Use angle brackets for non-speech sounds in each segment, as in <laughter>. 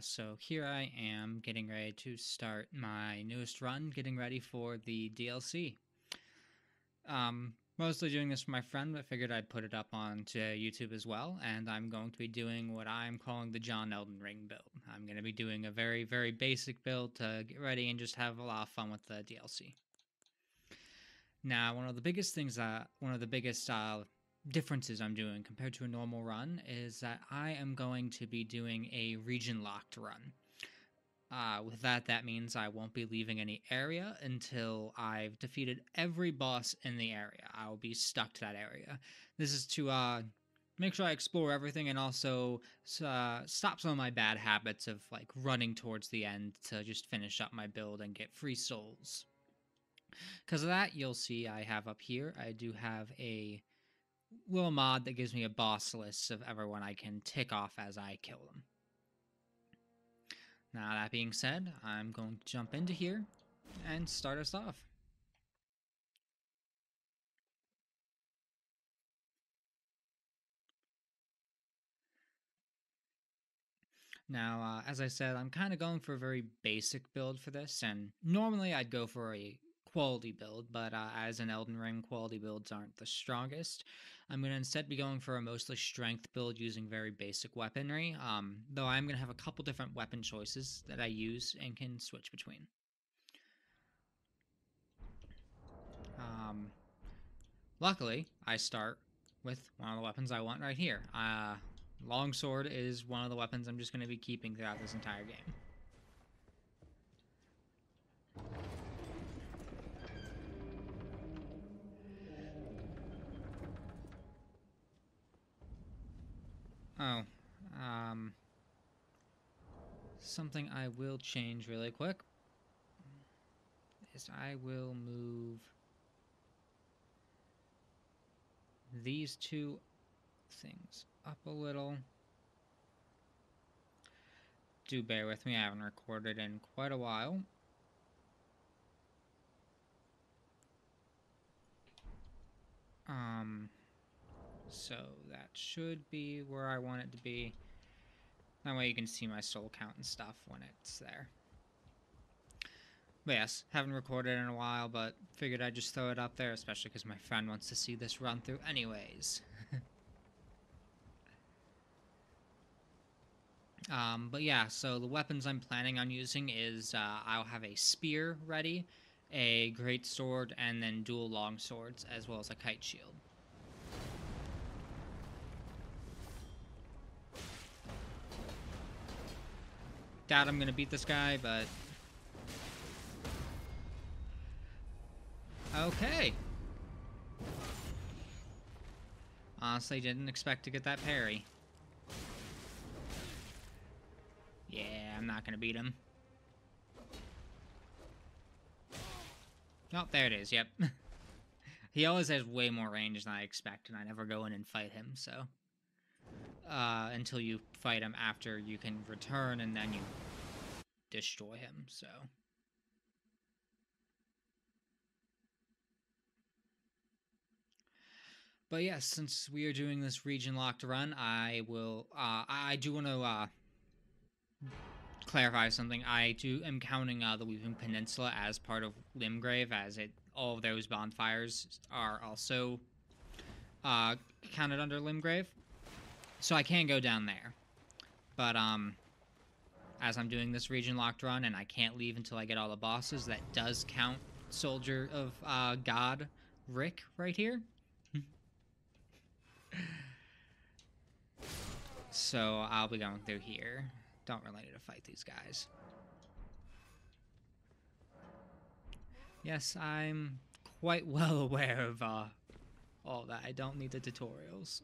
so here I am getting ready to start my newest run, getting ready for the DLC. Um, mostly doing this for my friend, but figured I'd put it up onto YouTube as well. And I'm going to be doing what I'm calling the John Elden Ring build. I'm going to be doing a very, very basic build to get ready and just have a lot of fun with the DLC. Now, one of the biggest things that, one of the biggest uh, differences I'm doing compared to a normal run is that I am going to be doing a region locked run. Uh, with that, that means I won't be leaving any area until I've defeated every boss in the area. I'll be stuck to that area. This is to uh, make sure I explore everything and also uh, stop some of my bad habits of like running towards the end to just finish up my build and get free souls. Because of that, you'll see I have up here, I do have a little mod that gives me a boss list of everyone I can tick off as I kill them. Now, that being said, I'm going to jump into here and start us off. Now, uh, as I said, I'm kind of going for a very basic build for this, and normally I'd go for a quality build, but uh, as an Elden Ring, quality builds aren't the strongest. I'm going to instead be going for a mostly strength build using very basic weaponry, um, though I'm going to have a couple different weapon choices that I use and can switch between. Um, luckily, I start with one of the weapons I want right here. Uh, longsword is one of the weapons I'm just going to be keeping throughout this entire game. Oh, um, something I will change really quick is I will move these two things up a little. Do bear with me, I haven't recorded in quite a while. Um, so that should be where I want it to be. That way you can see my soul count and stuff when it's there. But yes, haven't recorded in a while, but figured I'd just throw it up there, especially because my friend wants to see this run through anyways. <laughs> um, but yeah, so the weapons I'm planning on using is uh, I'll have a spear ready, a great sword, and then dual long swords, as well as a kite shield. Doubt I'm gonna beat this guy, but... Okay. Honestly, didn't expect to get that parry. Yeah, I'm not gonna beat him. Oh, there it is, yep. <laughs> he always has way more range than I expect, and I never go in and fight him, so uh, until you fight him after you can return and then you destroy him, so. But yes, since we are doing this region locked run, I will, uh, I do want to, uh, clarify something. I do am counting uh, the Weeping Peninsula as part of Limgrave, as it all of those bonfires are also uh, counted under Limgrave. So I can go down there. But, um, as I'm doing this region locked run and I can't leave until I get all the bosses, that does count Soldier of uh, God Rick right here. <laughs> so I'll be going through here. Don't really need to fight these guys. Yes, I'm quite <laughs> well aware of uh, all that. I don't need the tutorials.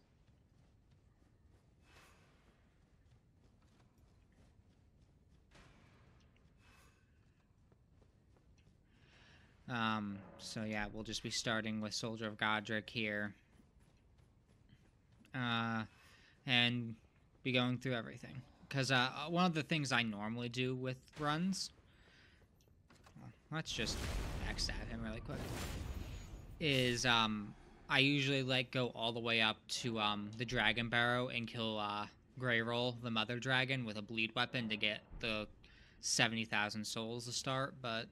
Um, so yeah, we'll just be starting with Soldier of Godrick here. Uh, and be going through everything. Because uh, one of the things I normally do with runs... Well, let's just backstab him really quick. Is, um, I usually, like, go all the way up to, um, the Dragon Barrow and kill, uh, Greyoll, the Mother Dragon, with a bleed weapon to get the 70,000 souls to start, but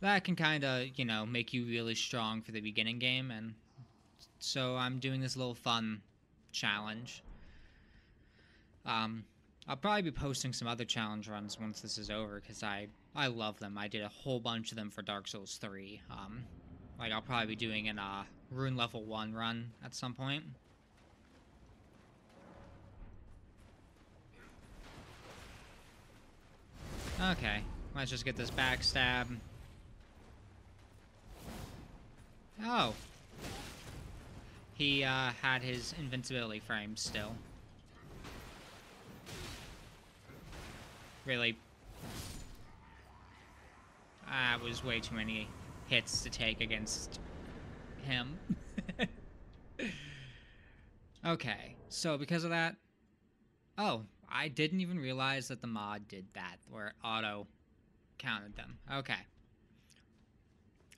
that can kind of, you know, make you really strong for the beginning game, and so I'm doing this little fun challenge. Um, I'll probably be posting some other challenge runs once this is over, because I, I love them. I did a whole bunch of them for Dark Souls 3. Um, like, I'll probably be doing an, uh, Rune Level 1 run at some point. Okay, let's just get this backstab. Oh. He uh, had his invincibility frame still. Really. That uh, was way too many hits to take against him. <laughs> okay, so because of that... Oh, I didn't even realize that the mod did that, where auto counted them. Okay.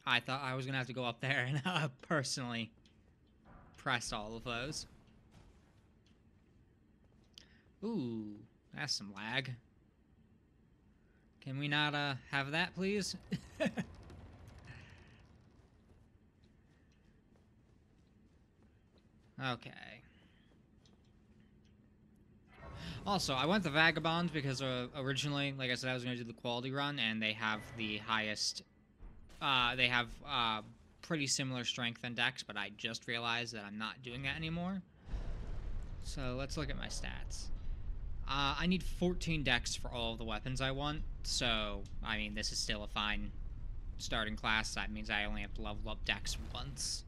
I thought I was going to have to go up there and <laughs> uh, personally press all of those. Ooh, that's some lag. Can we not uh, have that, please? <laughs> okay. Also, I went the Vagabond because uh, originally, like I said, I was going to do the quality run, and they have the highest... Uh, they have uh, pretty similar strength and dex, but I just realized that I'm not doing that anymore. So let's look at my stats. Uh, I need 14 dex for all of the weapons I want, so, I mean, this is still a fine starting class. That means I only have to level up dex once.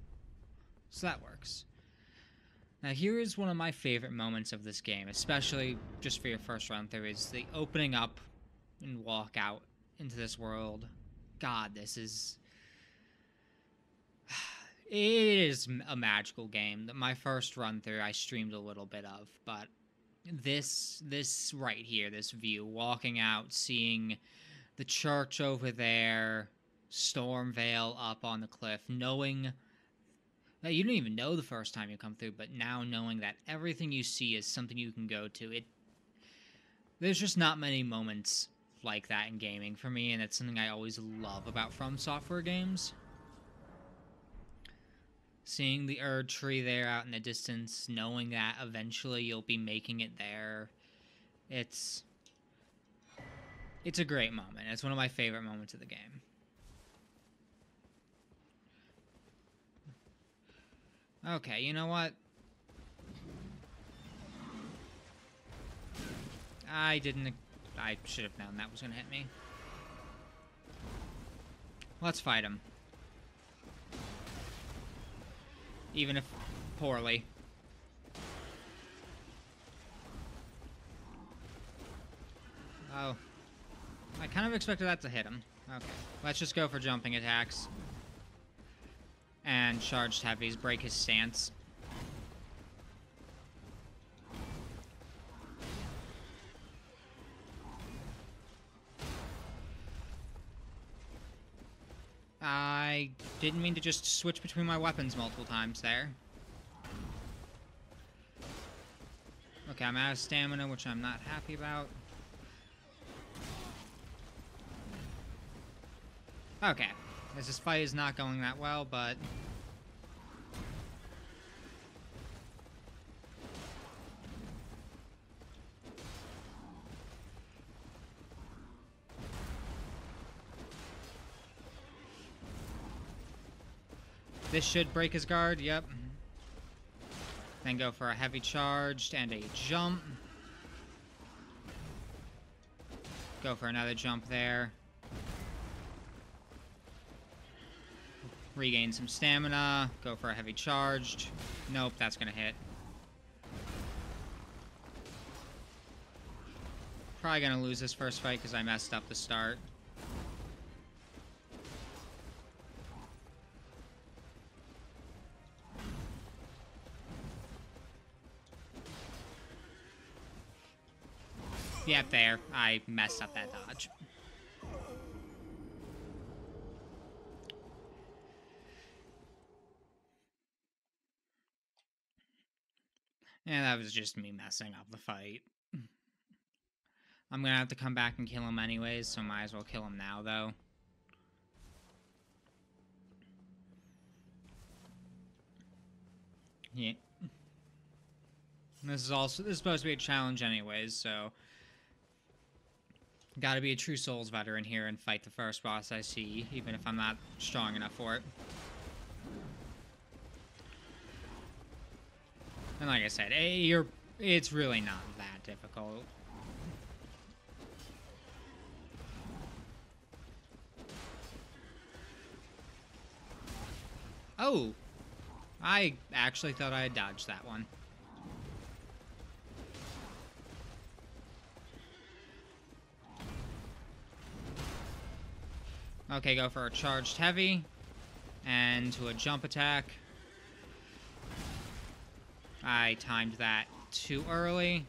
So that works. Now here is one of my favorite moments of this game, especially just for your first run through, is the opening up and walk out into this world. God, this is... <sighs> It is a magical game. that My first run through I streamed a little bit of, but this this right here, this view, walking out, seeing the church over there, Stormveil up on the cliff, knowing that you didn't even know the first time you come through, but now knowing that everything you see is something you can go to, it there's just not many moments like that in gaming for me, and it's something I always love about From Software games. Seeing the Erd tree there out in the distance, knowing that eventually you'll be making it there, it's it's a great moment. It's one of my favorite moments of the game. Okay, you know what? I didn't... I should have known that was to hit me. Let's fight him. Even if poorly. Oh. I kind of expected that to hit him. Okay. Let's just go for jumping attacks and charged heavies break his stance. I didn't mean to just switch between my weapons multiple times there. Okay, I'm out of stamina, which I'm not happy about. Okay. This fight is not going that well, but... This should break his guard, yep. Then go for a heavy charge and a jump. Go for another jump there. Regain some stamina. Go for a heavy charged. Nope, that's gonna hit. Probably gonna lose this first fight because I messed up the start. Yep, there. I messed up that dodge. And that was just me messing up the fight. I'm gonna have to come back and kill him anyways, so might as well kill him now, though. Yeah. This is also this is supposed to be a challenge anyways, so gotta be a true Souls veteran here and fight the first boss I see, even if I'm not strong enough for it. And like I said, eh, you're it's really not that difficult. Oh! I actually thought I had dodged that one. Okay, go for a charged heavy. And to a jump attack. I timed that too early.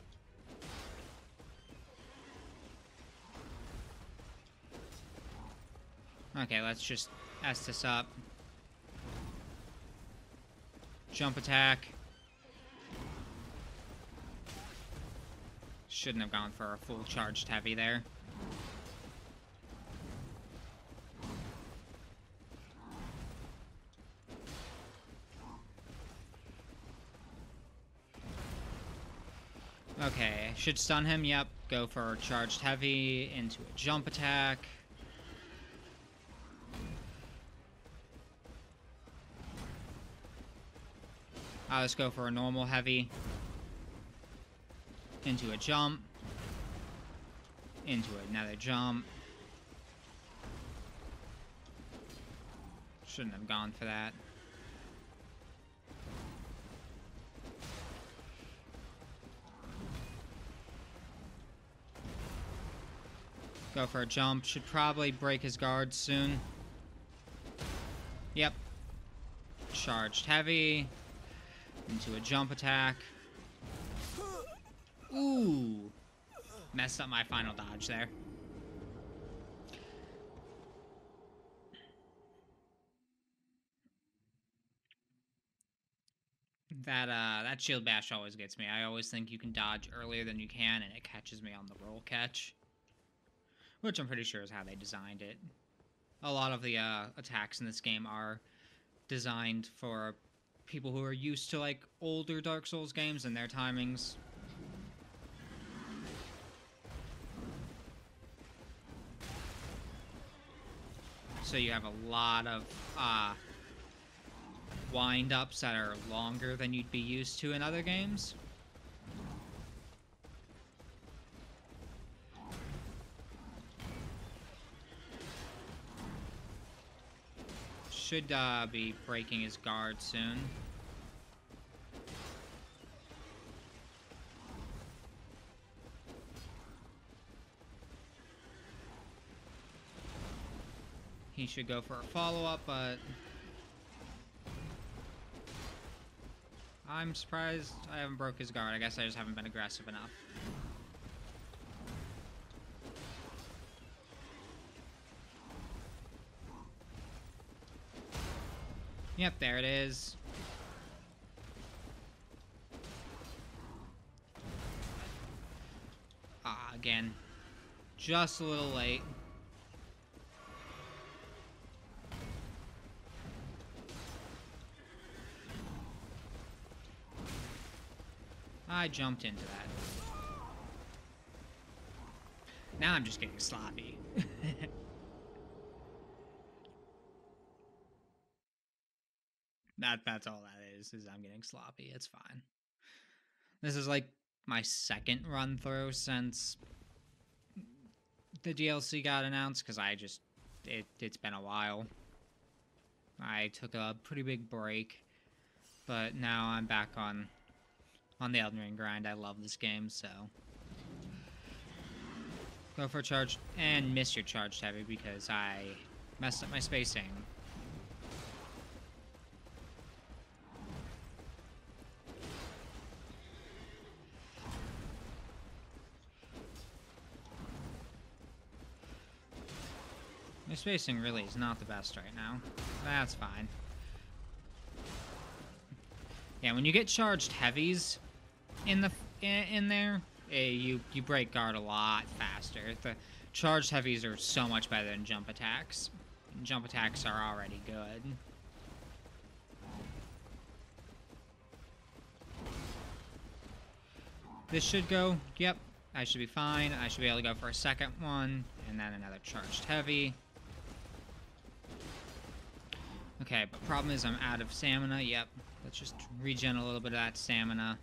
Okay, let's just S this up. Jump attack. Shouldn't have gone for a full charged heavy there. Okay, should stun him, yep. Go for a charged heavy into a jump attack. Uh, let's go for a normal heavy. Into a jump. Into another jump. Shouldn't have gone for that. Go for a jump. Should probably break his guard soon. Yep. Charged heavy. Into a jump attack. Ooh. Messed up my final dodge there. That uh that shield bash always gets me. I always think you can dodge earlier than you can and it catches me on the roll catch. Which I'm pretty sure is how they designed it. A lot of the uh, attacks in this game are designed for people who are used to like older Dark Souls games and their timings. So you have a lot of uh, wind-ups that are longer than you'd be used to in other games. Should uh, be breaking his guard soon. He should go for a follow-up, but... I'm surprised I haven't broke his guard. I guess I just haven't been aggressive enough. Yep, there it is. Ah, again. Just a little late. I jumped into that. Now I'm just getting sloppy. <laughs> That that's all that is. Is I'm getting sloppy. It's fine. This is like my second run through since the DLC got announced because I just it it's been a while. I took a pretty big break, but now I'm back on on the Elden Ring grind. I love this game, so go for a charge and miss your charge heavy because I messed up my spacing. Spacing really is not the best right now. That's fine. Yeah, when you get charged heavies, in the in, in there, uh, you you break guard a lot faster. The charged heavies are so much better than jump attacks. Jump attacks are already good. This should go. Yep, I should be fine. I should be able to go for a second one, and then another charged heavy. Okay, but problem is I'm out of stamina. Yep, let's just regen a little bit of that stamina.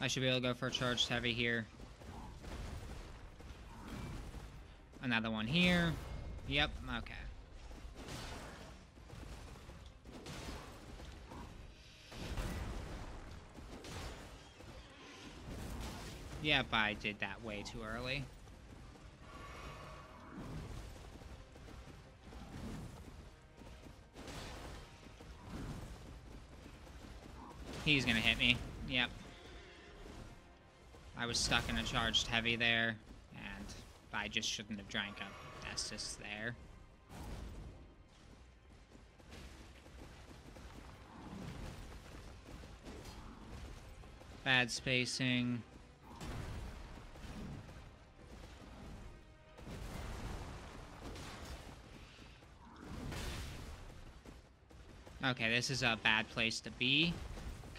I should be able to go for a charged heavy here. Another one here. Yep, okay. Yep, I did that way too early. He's gonna hit me. Yep. I was stuck in a charged heavy there, and I just shouldn't have drank up Estus there. Bad spacing. Okay, this is a bad place to be,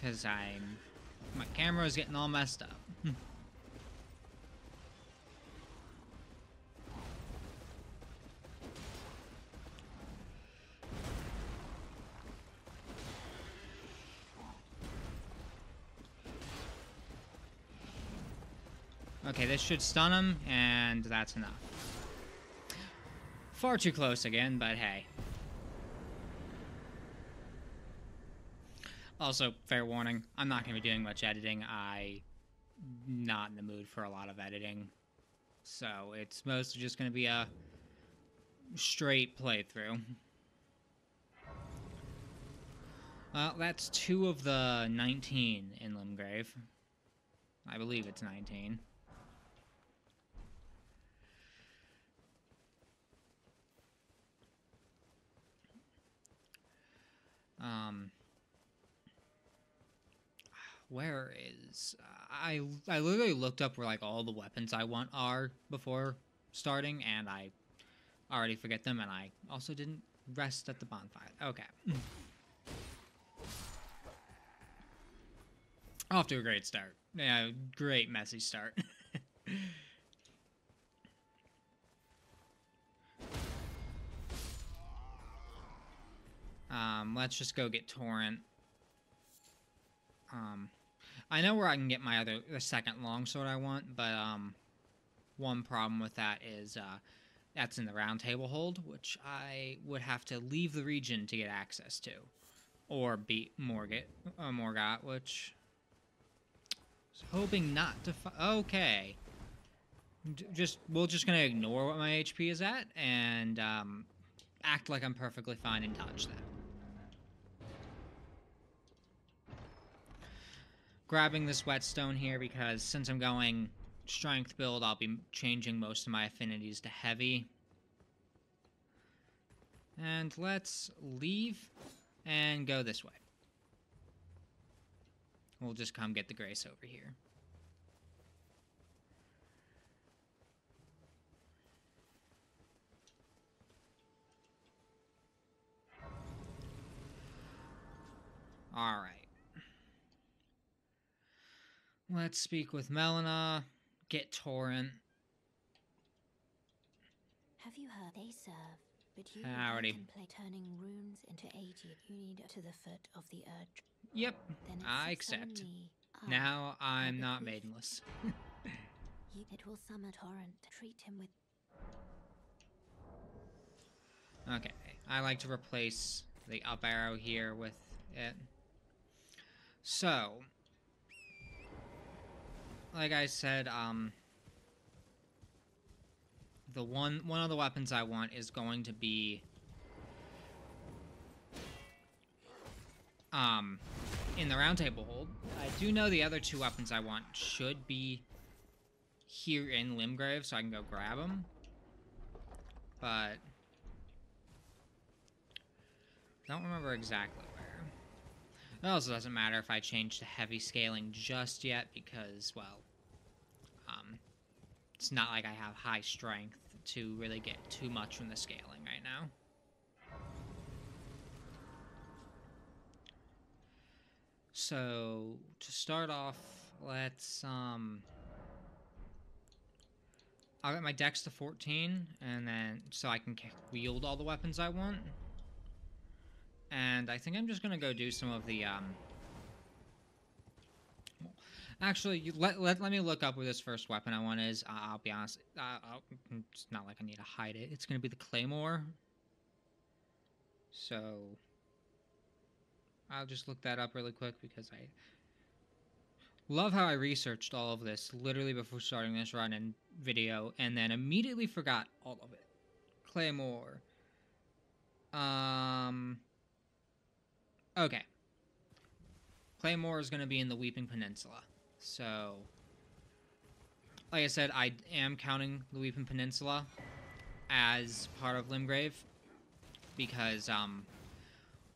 because I'm... My camera is getting all messed up. Hmm. Okay, this should stun him, and that's enough. Far too close again, but hey. Also, fair warning, I'm not going to be doing much editing. I not in the mood for a lot of editing. So, it's mostly just going to be a straight playthrough. Well, that's two of the 19 in Limgrave. I believe it's 19. Um, where is I? I literally looked up where like all the weapons I want are before starting, and I already forget them, and I also didn't rest at the bonfire. Okay. <clears throat> Off to a great start. Yeah, great messy start. <laughs> um, let's just go get Torrent. Um, I know where I can get my other, the second longsword I want, but, um, one problem with that is, uh, that's in the round table hold, which I would have to leave the region to get access to. Or beat Morgat, uh, Morgott, which... Hoping not to Okay. Just, we're just gonna ignore what my HP is at, and, um, act like I'm perfectly fine and dodge that. Grabbing this whetstone here because since I'm going strength build, I'll be changing most of my affinities to heavy. And let's leave and go this way. We'll just come get the grace over here. All right. Let's speak with Melina. Get Torrent. Have you heard they serve? But you ah, Howdy. play turning runes into aid you need to the foot of the urge. Yep, Then I accept. Now I'm not maidenless. <laughs> <laughs> it will summon torrent. Treat him with Okay, I like to replace the up arrow here with it. So, like I said, um, the one one of the weapons I want is going to be um in the roundtable hold. I do know the other two weapons I want should be here in Limgrave, so I can go grab them. But I don't remember exactly where. It also doesn't matter if I change to heavy scaling just yet because, well, it's not like I have high strength to really get too much from the scaling right now. So, to start off, let's, um... I'll get my dex to 14, and then, so I can wield all the weapons I want. And I think I'm just gonna go do some of the, um... Actually, you, let, let, let me look up what this first weapon I want is. Uh, I'll be honest, uh, it's not like I need to hide it. It's gonna be the Claymore. So... I'll just look that up really quick because I love how I researched all of this literally before starting this run and video and then immediately forgot all of it. Claymore. Um Okay. Claymore is going to be in the Weeping Peninsula. So like I said, I am counting Weeping Peninsula as part of Limgrave because um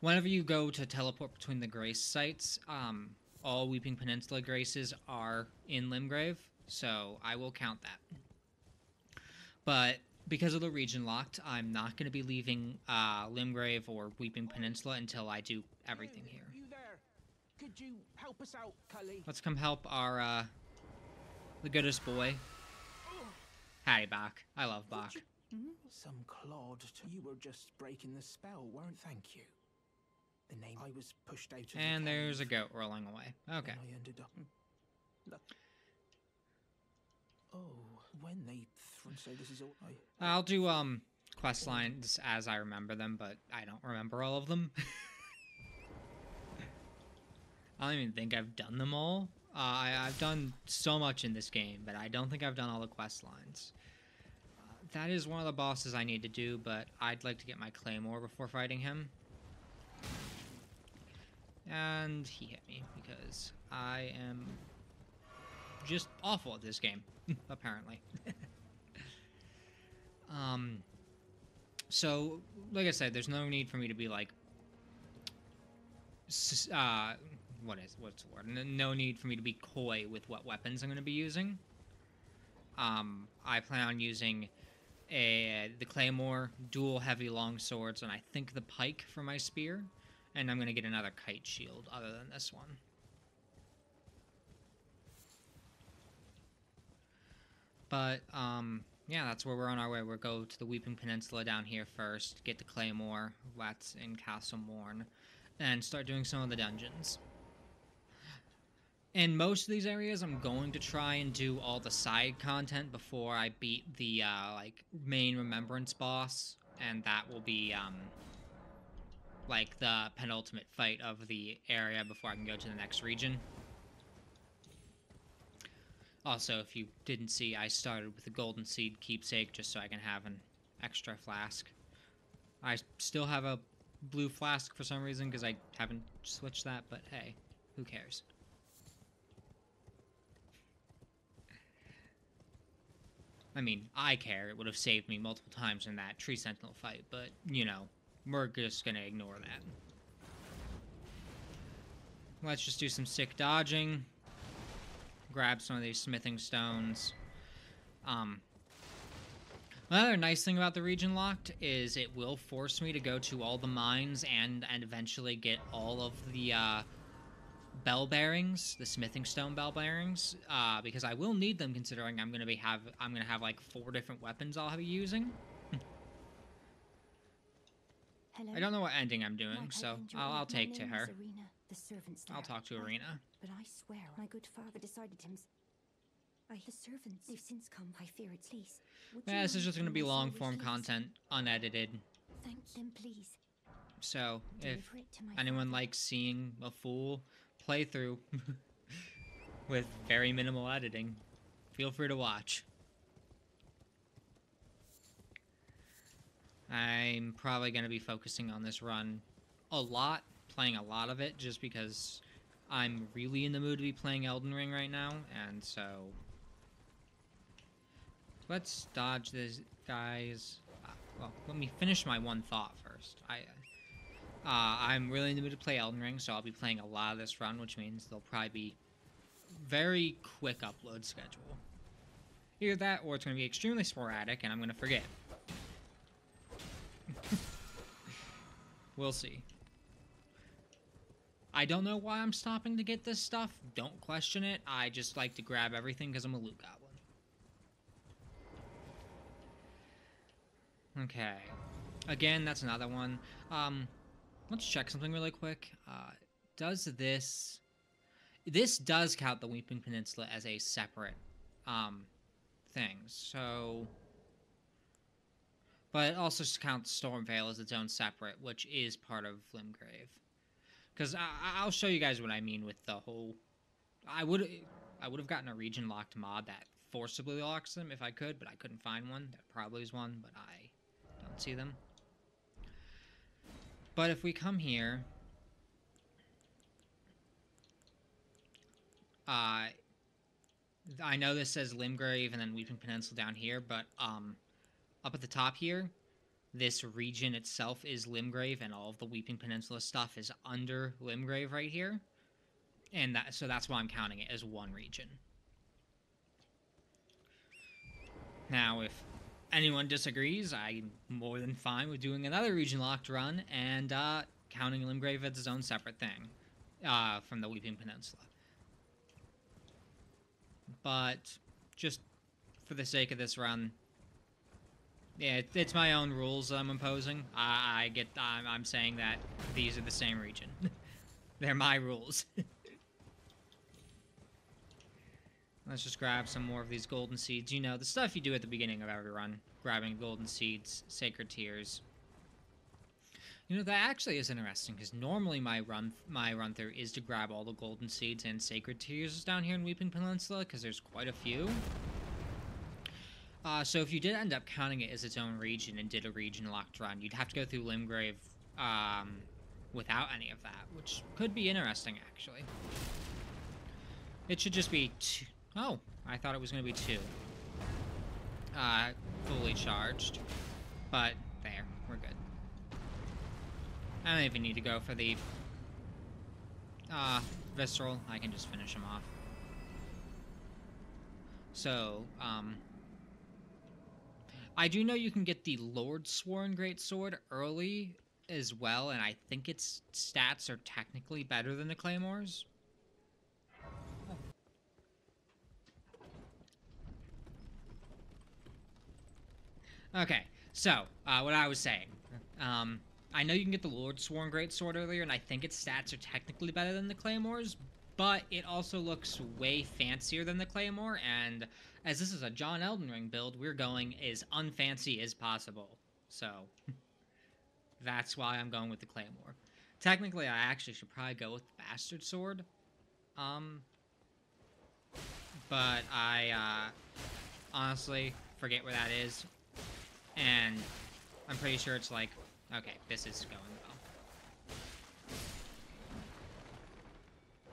whenever you go to teleport between the grace sites, um, all Weeping Peninsula graces are in Limgrave, so I will count that. But because of the region locked, I'm not going to be leaving uh, Limgrave or Weeping Peninsula until I do everything here. You there? Could you help us out, Cully? Let's come help our uh, the goodest boy. Howdy, Boc. I love Boc. Some clod. You were just breaking the spell, weren't? Thank you. The name I was pushed out of. the And there's a goat rolling away. Okay. when I ended up. Look. Oh, when they. Th- so this is all I. I'll do um quest lines as I remember them, but I don't remember all of them. <laughs> I don't even think I've done them all. Uh, I, I've done so much in this game, but I don't think I've done all the quest lines. Uh, that is one of the bosses I need to do, but I'd like to get my claymore before fighting him. And he hit me because I am just awful at this game, <laughs> apparently. <laughs> um, so, like I said, there's no need for me to be like, uh, what is what's the word? No need for me to be coy with what weapons I'm going to be using. Um, I plan on using a the claymore, dual heavy long swords, and I think the pike for my spear. And I'm going to get another kite shield other than this one. But, um, yeah, that's where we're on our way. We'll go to the Weeping Peninsula down here first, get the Claymore, that's in Castle Morn, and start doing some of the dungeons. In most of these areas, I'm going to try and do all the side content before I beat the, uh, like, main Remembrance boss, and that will be, um, like, the penultimate fight of the area before I can go to the next region. Also, if you didn't see, I started with a golden seed keepsake just so I can have an extra flask. I still have a blue flask for some reason because I haven't switched that, but hey, who cares? I mean, I care. It would have saved me multiple times in that tree sentinel fight, but, you know, we're just gonna ignore that. Let's just do some sick dodging grab some of these smithing stones. Um, another nice thing about the region locked is it will force me to go to all the mines and and eventually get all of the uh, bell bearings, the smithing stone bell bearings, uh, because I will need them considering I'm gonna be have I'm gonna have like four different weapons I'll be using. Hello. I don't know what ending I'm doing, Like so I'll, I'll take to her. Irina, the servants I'll talk to Irina. But I swear, my good father decided him. I, the servants, they've since come. I fear it's please. Would you Yeah, this is just gonna be long form content, unedited. Thank them, please. So if Deliver it anyone father. likes seeing a full playthrough <laughs> with very minimal editing, feel free to watch. I'm probably going to be focusing on this run a lot, playing a lot of it, just because I'm really in the mood to be playing Elden Ring right now, and so let's dodge this, guys. Uh, well, let me finish my one thought first. I Uh, I'm really in the mood to play Elden Ring, so I'll be playing a lot of this run, which means there'll probably be very quick upload schedule. Either that, or it's going to be extremely sporadic, and I'm going to forget. <laughs> we'll see. I don't know why I'm stopping to get this stuff. Don't question it. I just like to grab everything because I'm a loot goblin. Okay. Again, that's another one. Um, let's check something really quick. Uh, does this... This does count the Weeping Peninsula as a separate um, thing. So... But it also counts Stormveil as its own separate, which is part of Limgrave. Because I'll show you guys what I mean with the whole... I would I would have gotten a region locked mod that forcibly locks them if I could, but I couldn't find one. That probably is one, but I don't see them. But if we come here... Uh, I know this says Limgrave and then Weeping Peninsula down here, but um, up at the top here, this region itself is Limgrave, and all of the Weeping Peninsula stuff is under Limgrave right here. And that, so that's why I'm counting it as one region. Now, if anyone disagrees, I'm more than fine with doing another region locked run and uh, counting Limgrave as its own separate thing uh, from the Weeping Peninsula. But just for the sake of this run, yeah, it's my own rules that I'm imposing. I, I get, I'm, I'm saying that these are the same region. <laughs> They're my rules. <laughs> Let's just grab some more of these golden seeds. You know, the stuff you do at the beginning of every run. Grabbing golden seeds, sacred tears. You know, that actually is interesting, because normally my run my run through is to grab all the golden seeds and sacred tears down here in Weeping Peninsula, because there's quite a few. Uh, so if you did end up counting it as its own region and did a region locked run, you'd have to go through Limgrave um, without any of that, which could be interesting, actually. It should just be. Oh, I thought it was going to be two. Uh, fully charged. But, there, we're good. I don't even need to go for the uh, Visceral. I can just finish him off. So, um... I do know you can get the Lord Lordsworn Greatsword early as well, and I think its stats are technically better than the Claymores. Okay, so, uh, what I was saying. Um, I know you can get the Lordsworn Greatsword earlier, and I think its stats are technically better than the Claymores, but it also looks way fancier than the Claymore, and as this is a John Elden Ring build, we're going as unfancy as possible. So, <laughs> that's why I'm going with the Claymore. Technically, I actually should probably go with the Bastard Sword. Um, but I, uh, honestly forget where that is. And I'm pretty sure it's like, okay, this is going well.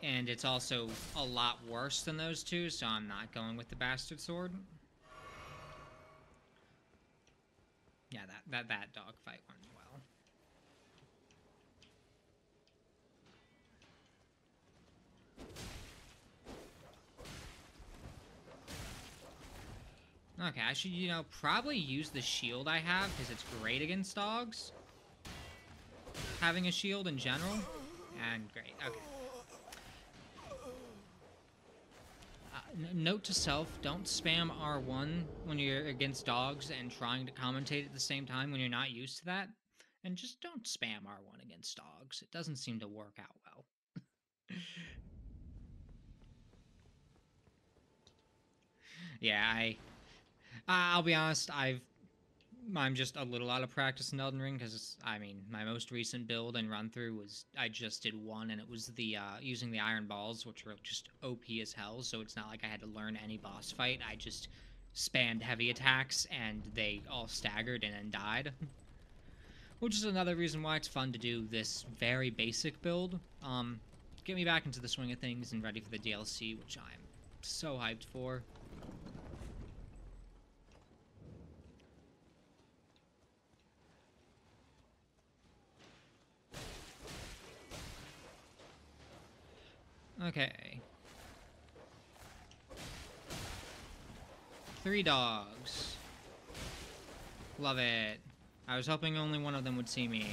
And it's also a lot worse than those two, so I'm not going with the Bastard Sword. Yeah, that, that, that dogfight went Okay, I should, you know, probably use the shield I have, because it's great against dogs. Having a shield in general. And great, okay. Uh, note to self, don't spam R1 when you're against dogs and trying to commentate at the same time when you're not used to that. And just don't spam R1 against dogs. It doesn't seem to work out well. <laughs> yeah, I I'll be honest, I've I'm just a little out of practice in Elden Ring because I mean my most recent build and run through was I just did one and it was the uh, using the iron balls which were just OP as hell so it's not like I had to learn any boss fight. I just spammed heavy attacks and they all staggered and then died. Which is another reason why it's fun to do this very basic build. Um get me back into the swing of things and ready for the DLC which I'm so hyped for Okay. Three dogs. Love it. I was hoping only one of them would see me.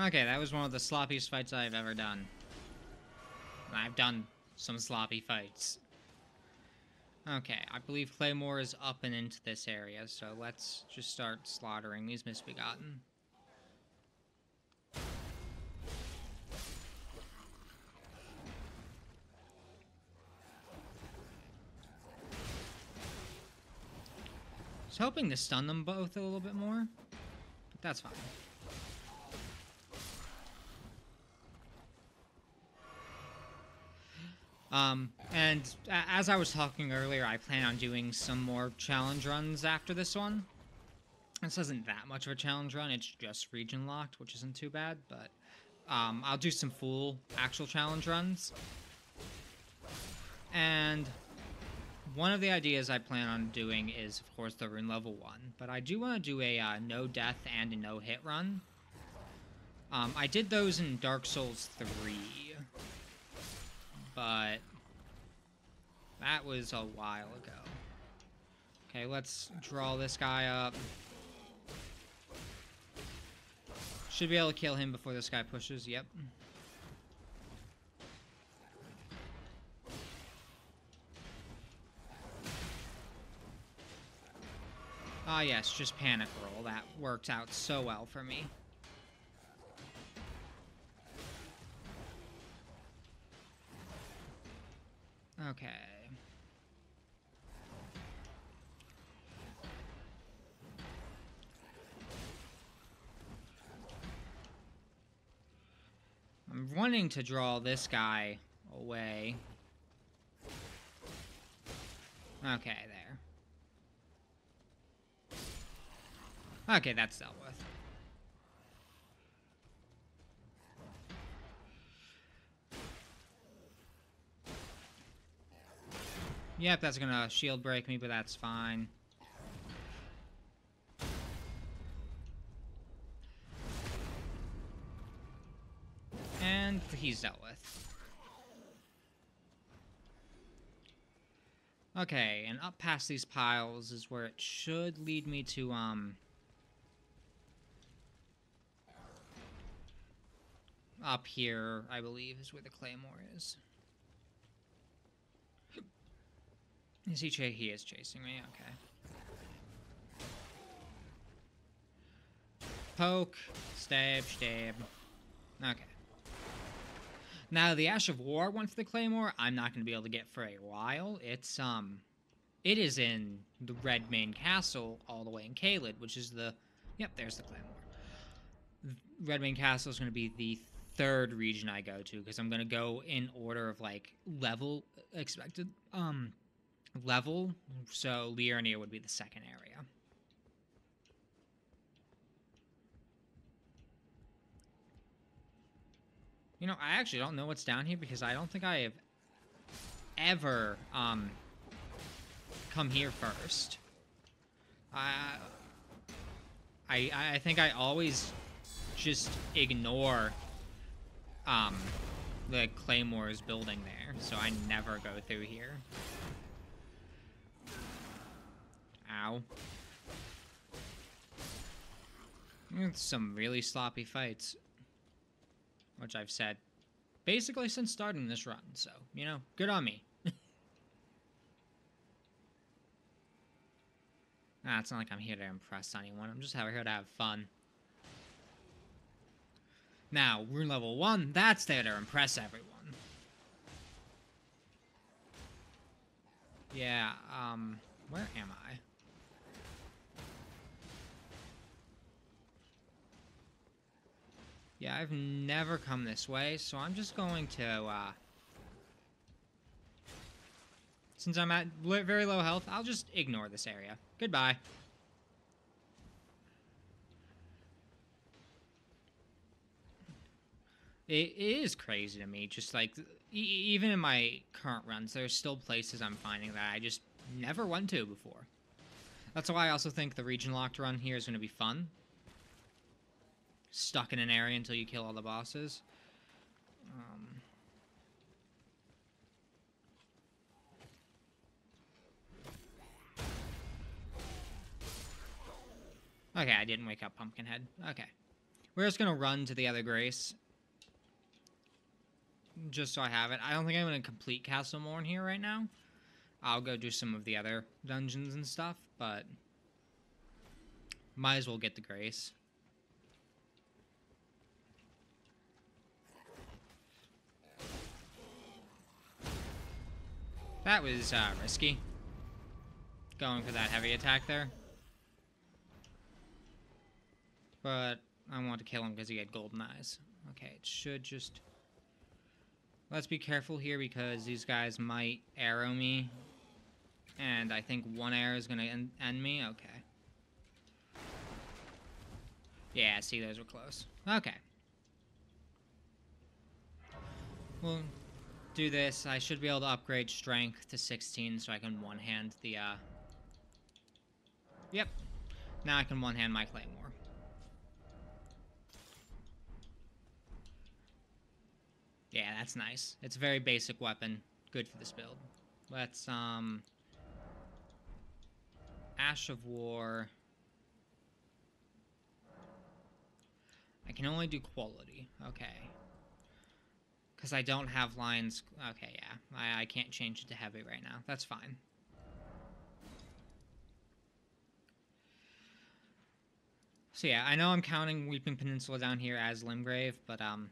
Okay, that was one of the sloppiest fights I've ever done. I've done some sloppy fights. Okay, I believe Claymore is up and into this area, so let's just start slaughtering these misbegotten. I was hoping to stun them both a little bit more, but that's fine. Um, and as I was talking earlier, I plan on doing some more challenge runs after this one. This isn't that much of a challenge run, it's just region locked, which isn't too bad, but um, I'll do some full actual challenge runs. And one of the ideas I plan on doing is, of course, the rune level 1, but I do want to do a uh, no death and a no hit run. Um, I did those in Dark Souls 3 but that was a while ago. Okay, let's draw this guy up. Should be able to kill him before this guy pushes, yep. Ah yes, just panic roll. That worked out so well for me. Okay. I'm wanting to draw this guy away. Okay, there. Okay, that's dealt with. Yep, that's gonna shield break me, but that's fine. He's dealt with. Okay, and up past these piles is where it should lead me to, um... Up here, I believe, is where the claymore is. Is he he is chasing me, okay. Poke, stab, stab. Okay. Now, the Ash of War one for the Claymore, I'm not going to be able to get for a while. It's, um... It is in the Redmane Castle, all the way in Caelid, which is the... Yep, there's the Claymore. Redmane Castle is going to be the third region I go to, because I'm going to go in order of, like, level expected. Um, level, so Liurnia would be the second area. You know, I actually don't know what's down here because I don't think I have ever um, come here first. I, I, I think I always just ignore um, the Claymore's building there, so I never go through here. Ow. Some really sloppy fights. Which I've said basically since starting this run, so, you know, good on me. <laughs> ah, it's not like I'm here to impress anyone. I'm just here to have fun. Now, rune level 1, that's there to impress everyone. Yeah, um, where am I? Yeah, I've never come this way, so I'm just going to, uh... Since I'm at very low health, I'll just ignore this area. Goodbye. It is crazy to me, just like, e even in my current runs, there's still places I'm finding that I just never went to before. That's why I also think the region locked run here is going to be fun. Stuck in an area until you kill all the bosses. Um, okay, I didn't wake up Pumpkinhead. Okay. We're just going to run to the other Grace. Just so I have it. I don't think I'm going to complete Castle Morn here right now. I'll go do some of the other dungeons and stuff, but might as well get the grace. That was uh, risky. Going for that heavy attack there. But I want to kill him because he had golden eyes. Okay, it should just... Let's be careful here because these guys might arrow me and I think one arrow is going to end, end me? Okay. Yeah, see, those were close. Okay. We'll do this. I should be able to upgrade strength to 16 so I can one-hand the, uh... Yep. Now I can one-hand my claymore. Yeah, that's nice. It's a very basic weapon. Good for this build. Let's, um... Ash of War. I can only do quality. Okay. Because I don't have lines. Okay, yeah. I, I can't change it to heavy right now. That's fine. So yeah, I know I'm counting Weeping Peninsula down here as Limgrave, but um,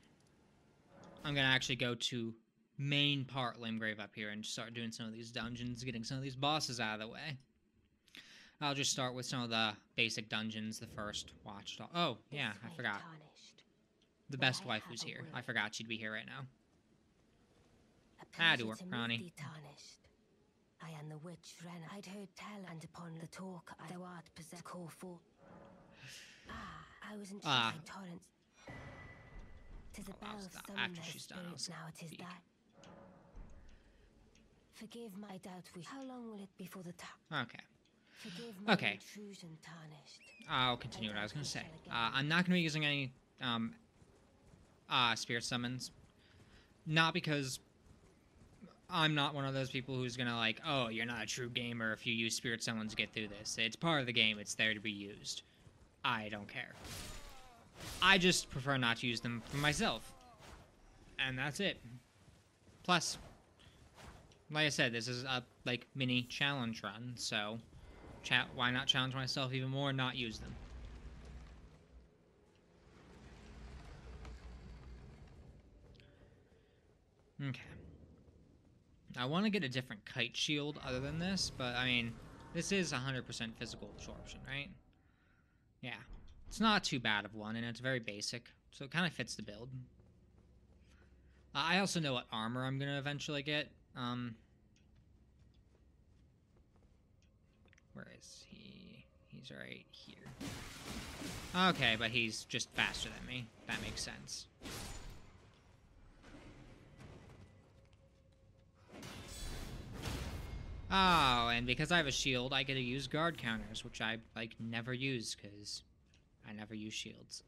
I'm gonna actually go to main part Limgrave up here and start doing some of these dungeons, getting some of these bosses out of the way. I'll just start with some of the basic dungeons. The first watchdog. Oh, yeah, I forgot. The best wife who's here. I forgot she'd be here right now. Ah, do work, Ronnie. I am the witch Ren. I'd heard tell and upon the talk thou art possessed call for. <sighs> Ah, I was in ah. torrents. Tis a bell of after she's done, now it is that. Forgive my doubt. We. How long will it be for the time? Okay. Okay. I'll continue what I was going to say. Uh, I'm not going to be using any um, uh, spirit summons. Not because I'm not one of those people who's to like, oh, you're not a true gamer if you use spirit summons to get through this. It's part of the game. It's there to be used. I don't care. I just prefer not to use them for myself. And that's it. Plus, like I said, this is a like mini challenge run, so why not challenge myself even more and not use them? Okay. I want to get a different kite shield other than this, but I mean, this is 100% physical absorption, right? Yeah. It's not too bad of one, and it's very basic, so it kind of fits the build. I also know what armor I'm going to eventually get. Um, Where is he? He's right here. Okay, but he's just faster than me. That makes sense. Oh, and because I have a shield, I get to use guard counters, which I, like, never use, because I never use shields.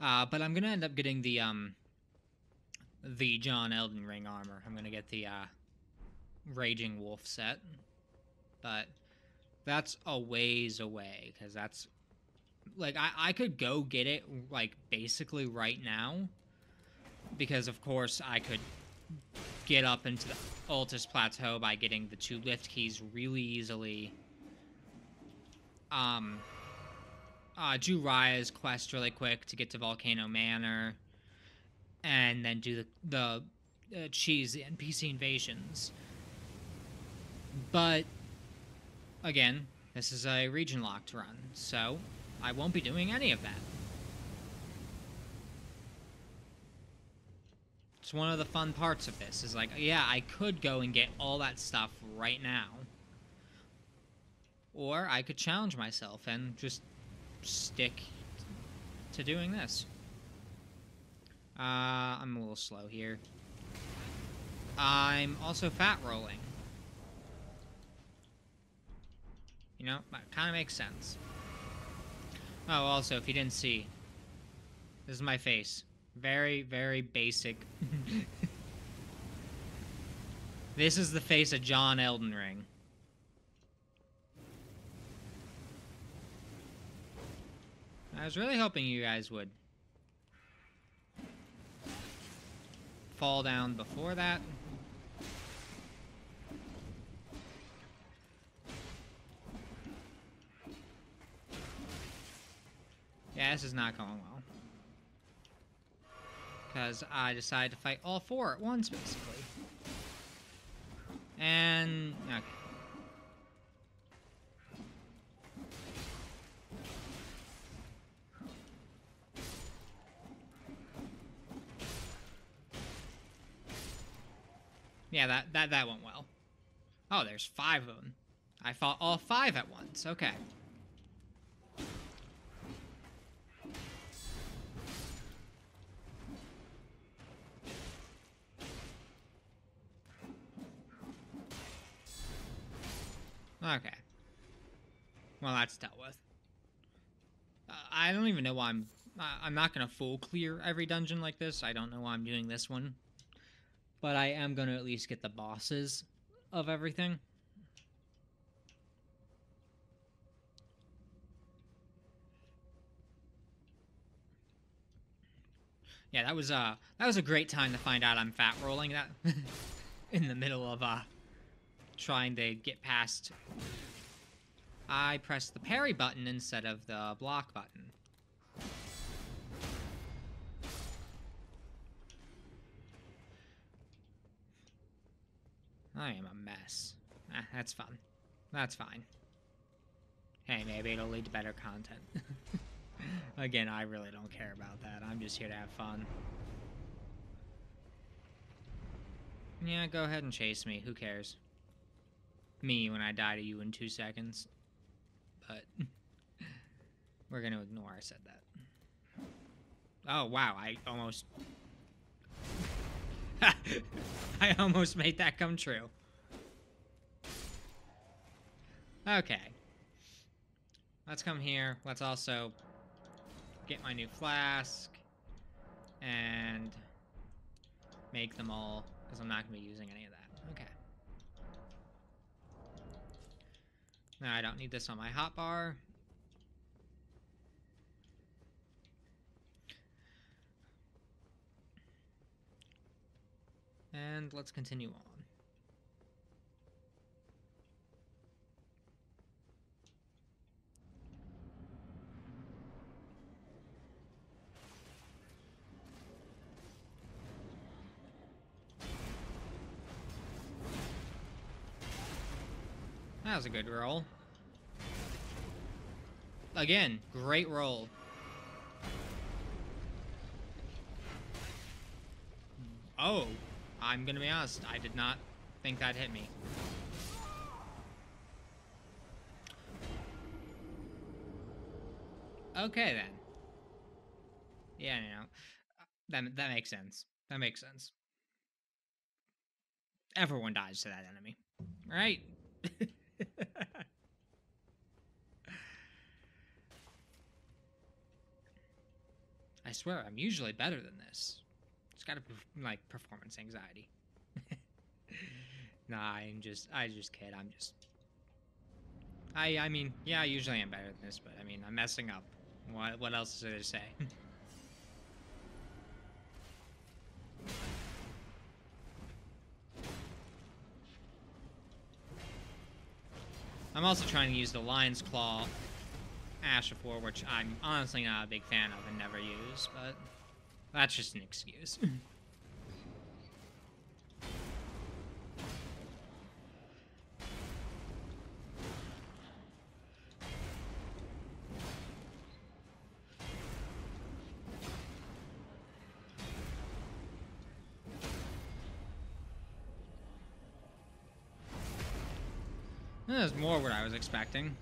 Uh, but I'm gonna end up getting the, um, the John Elden Ring armor. I'm gonna get the, uh, Raging Wolf set. But that's a ways away because that's like I, I could go get it like basically right now because of course I could get up into the Altus Plateau by getting the two lift keys really easily. Um, uh, do Rya's quest really quick to get to Volcano Manor, and then do the the uh, cheese NPC invasions. But Again, this is a region locked run, so I won't be doing any of that. It's one of the fun parts of this, is like, yeah, I could go and get all that stuff right now. Or I could challenge myself and just stick to doing this. Uh, I'm a little slow here. I'm also fat rolling. You know, that kind of makes sense. Oh, also, if you didn't see, this is my face. Very, very basic. this is the face of John Elden Ring. I was really hoping you guys would fall down before that. Yeah, this is not going well. Because I decided to fight all four at once, basically. And... okay. Yeah, that, that, that went well. Oh, there's five of them. I fought all five at once. Okay. Okay. Well, that's dealt with. Uh, I don't even know why I'm... Uh, I'm not going to full clear every dungeon like this. I don't know why I'm doing this one. But I am going to at least get the bosses of everything. Yeah, that was uh that was a great time to find out I'm fat rolling that <laughs> in the middle of uh trying to get past. I pressed the parry button instead of the block button. I am a mess. Ah, that's fun. That's fine. Hey, maybe it'll lead to better content. <laughs> Again, I really don't care about that. I'm just here to have fun. Yeah, go ahead and chase me. Who cares? Me when I die to you in two seconds. But <laughs> we're gonna ignore I said that. Oh, wow. I almost... <laughs> I almost made that come true. Okay. Let's come here. Let's also get my new flask and make them all because I'm not going to be using any of I don't need this on my hotbar. And let's continue on. That was a good roll. Again, great roll. Oh, I'm gonna be honest, I did not think that hit me. Okay then. Yeah, you know, that that makes sense. That makes sense. Everyone dies to that enemy, right? <laughs> I swear, I'm usually better than this. It's got to be like performance anxiety. <laughs> nah, I'm just, I just kid. I'm just. I, I mean, yeah, I usually am better than this, but I mean, I'm messing up. What, what else is there to say? <laughs> I'm also trying to use the Lion's Claw Ash of War, which I'm honestly not a big fan of and never use, but that's just an excuse. <laughs> That's more what I was expecting.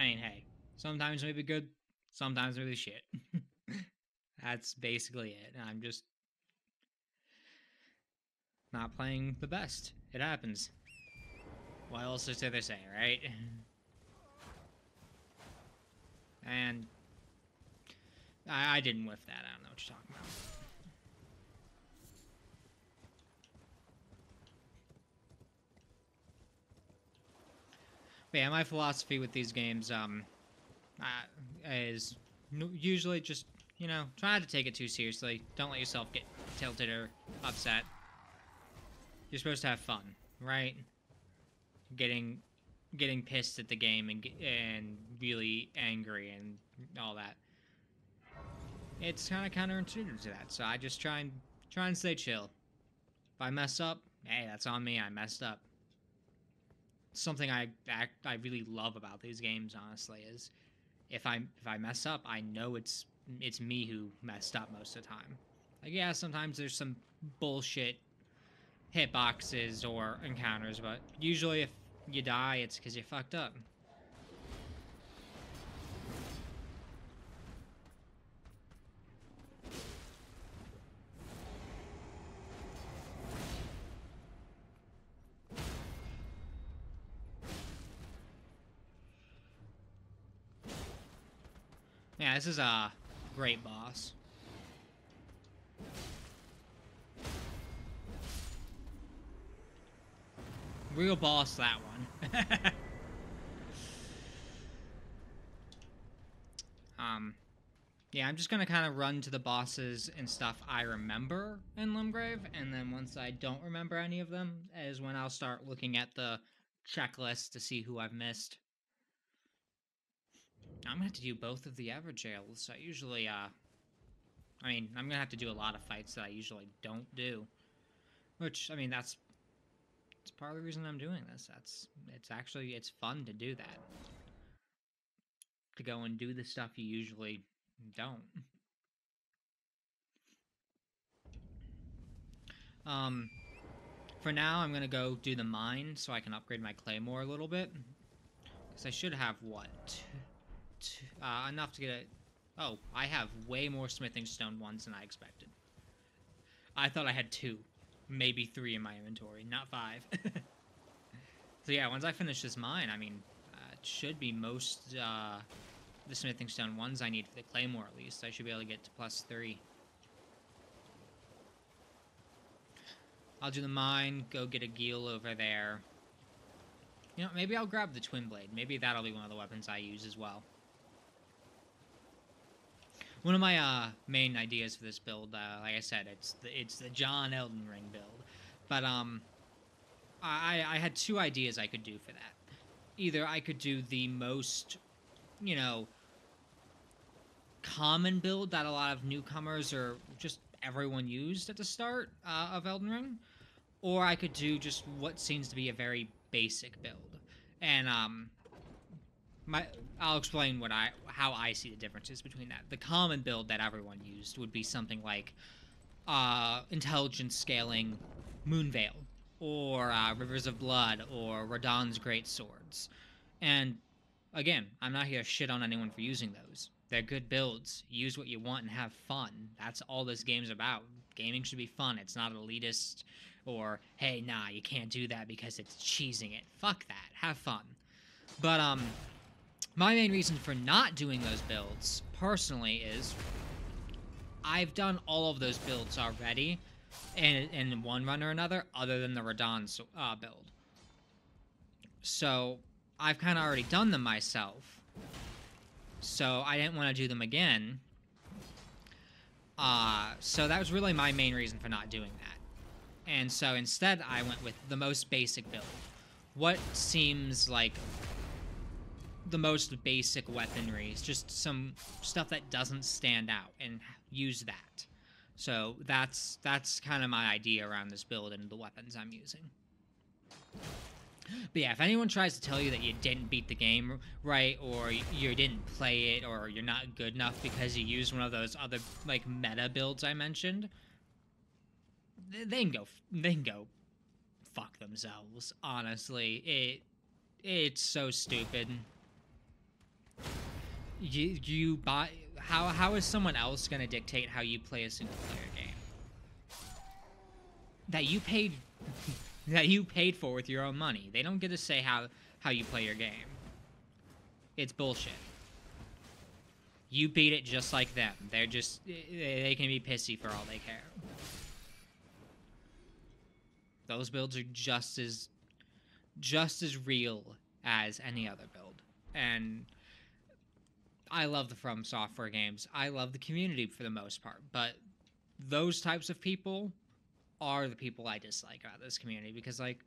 I mean, hey, sometimes maybe good, sometimes maybe shit. <laughs> That's basically it. I'm just not playing the best. It happens. What else is there to say, right? And I, I didn't whiff that. I don't know what you're talking about. But yeah, my philosophy with these games um, uh, is usually just you know try not to take it too seriously. Don't let yourself get tilted or upset. You're supposed to have fun, right? Getting getting pissed at the game and and really angry and all that. It's kind of counterintuitive to that. So I just try and try and stay chill. If I mess up, hey, that's on me. I messed up. Something I I really love about these games, honestly, is if I if I mess up, I know it's it's me who messed up most of the time. Like yeah, sometimes there's some bullshit hitboxes or encounters, but usually if you die, it's because you fucked up. This is a great boss. Real boss, that one. <laughs> um, yeah, I'm just gonna kind of run to the bosses and stuff I remember in Limgrave, and then once I don't remember any of them, is when I'll start looking at the checklist to see who I've missed. I'm gonna have to do both of the Evergaols. I usually, uh, I mean, I'm gonna have to do a lot of fights that I usually don't do. Which, I mean, that's it's part of the reason I'm doing this. That's it's actually it's fun to do that. To go and do the stuff you usually don't. Um, for now, I'm gonna go do the mine so I can upgrade my claymore a little bit. Because I should have what, uh, enough to get it. Oh, I have way more smithing stone ones than I expected. I thought I had two, maybe three in my inventory, not five. <laughs> so yeah, once I finish this mine, I mean, uh, it should be most uh, the smithing stone ones I need for the claymore at least. I should be able to get to plus three. I'll do the mine, go get Agheel over there. You know, maybe I'll grab the twin blade. Maybe that'll be one of the weapons I use as well. One of my uh, main ideas for this build, uh, like I said, it's the, it's the John Elden Ring build. But um, I, I had two ideas I could do for that. Either I could do the most, you know, common build that a lot of newcomers or just everyone used at the start uh, of Elden Ring, or I could do just what seems to be a very basic build. And um, my I'll explain what I how I see the differences between that. The common build that everyone used would be something like uh, intelligence scaling Moonveil or uh, Rivers of Blood or Radahn's Great Swords. And again, I'm not here to shit on anyone for using those. They're good builds. Use what you want and have fun. That's all this game's about. Gaming should be fun. It's not elitist or hey, nah, you can't do that because it's cheesing it. Fuck that. Have fun. But um my main reason for not doing those builds personally is I've done all of those builds already in, one run or another other than the Radahn uh, build. So I've kind of already done them myself. So I didn't want to do them again. Uh, so that was really my main reason for not doing that. And so instead I went with the most basic build. What seems like the most basic weaponry. It's just some stuff that doesn't stand out and use that. So that's that's kind of my idea around this build and the weapons I'm using. But yeah, if anyone tries to tell you that you didn't beat the game right, or you didn't play it, or you're not good enough because you used one of those other like meta builds I mentioned, they can go they can go fuck themselves. Honestly, it it's so stupid you you buy how how is someone else going to dictate how you play a single player game? That you paid <laughs> that you paid for with your own money. They don't get to say how how you play your game. It's bullshit. You beat it just like them. They're just they they can be pissy for all they care. Those builds are just as just as real as any other build. And I love the From Software games. I love the community for the most part, but those types of people are the people I dislike about this community because, like,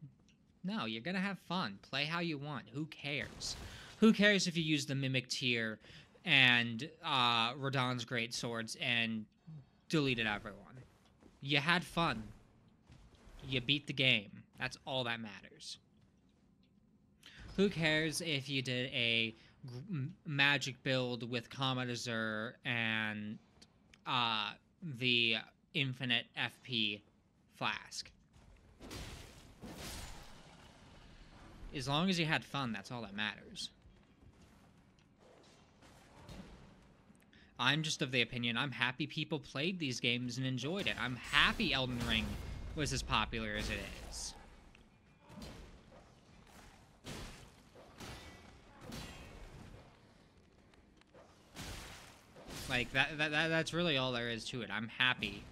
no, you're gonna have fun. Play how you want. Who cares? Who cares if you use the Mimic Tear and uh, Radahn's Great Swords and deleted everyone? You had fun. You beat the game. That's all that matters. Who cares if you did a magic build with Comet Azure and uh, the infinite FP flask. As long as you had fun, that's all that matters. I'm just of the opinion I'm happy people played these games and enjoyed it. I'm happy Elden Ring was as popular as it is. Like that, that, that that's really all there is to it. I'm happy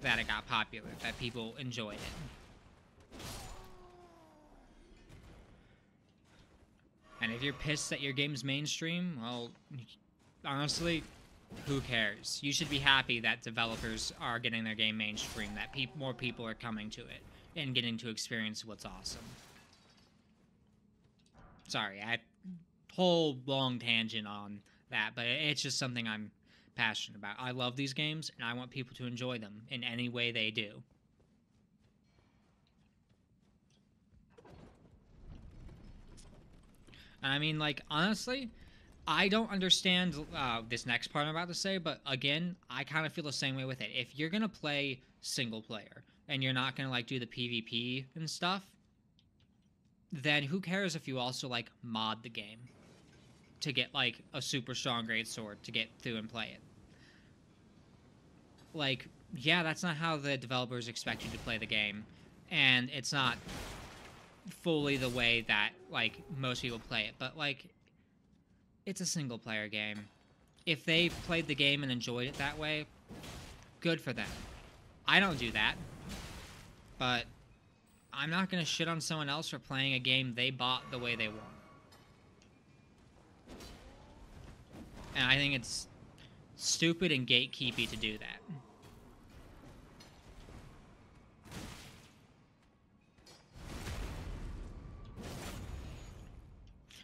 that it got popular, that people enjoyed it. And if you're pissed that your game's mainstream, well, honestly, who cares? You should be happy that developers are getting their game mainstream, that pe more people are coming to it and getting to experience what's awesome. Sorry, I whole long tangent on that, but it's just something I'm passionate about. I love these games, and I want people to enjoy them in any way they do. And I mean, like, honestly, I don't understand uh, this next part I'm about to say, but again, I kind of feel the same way with it. If you're gonna play single player and you're not gonna like do the PvP and stuff, then who cares if you also like mod the game? To get like a super strong great sword to get through and play it. Like, yeah, that's not how the developers expect you to play the game, and it's not fully the way that like most people play it. But like, it's a single player game. If they played the game and enjoyed it that way, good for them. I don't do that, but I'm not gonna shit on someone else for playing a game they bought the way they want. And I think it's stupid and gatekeepy to do that.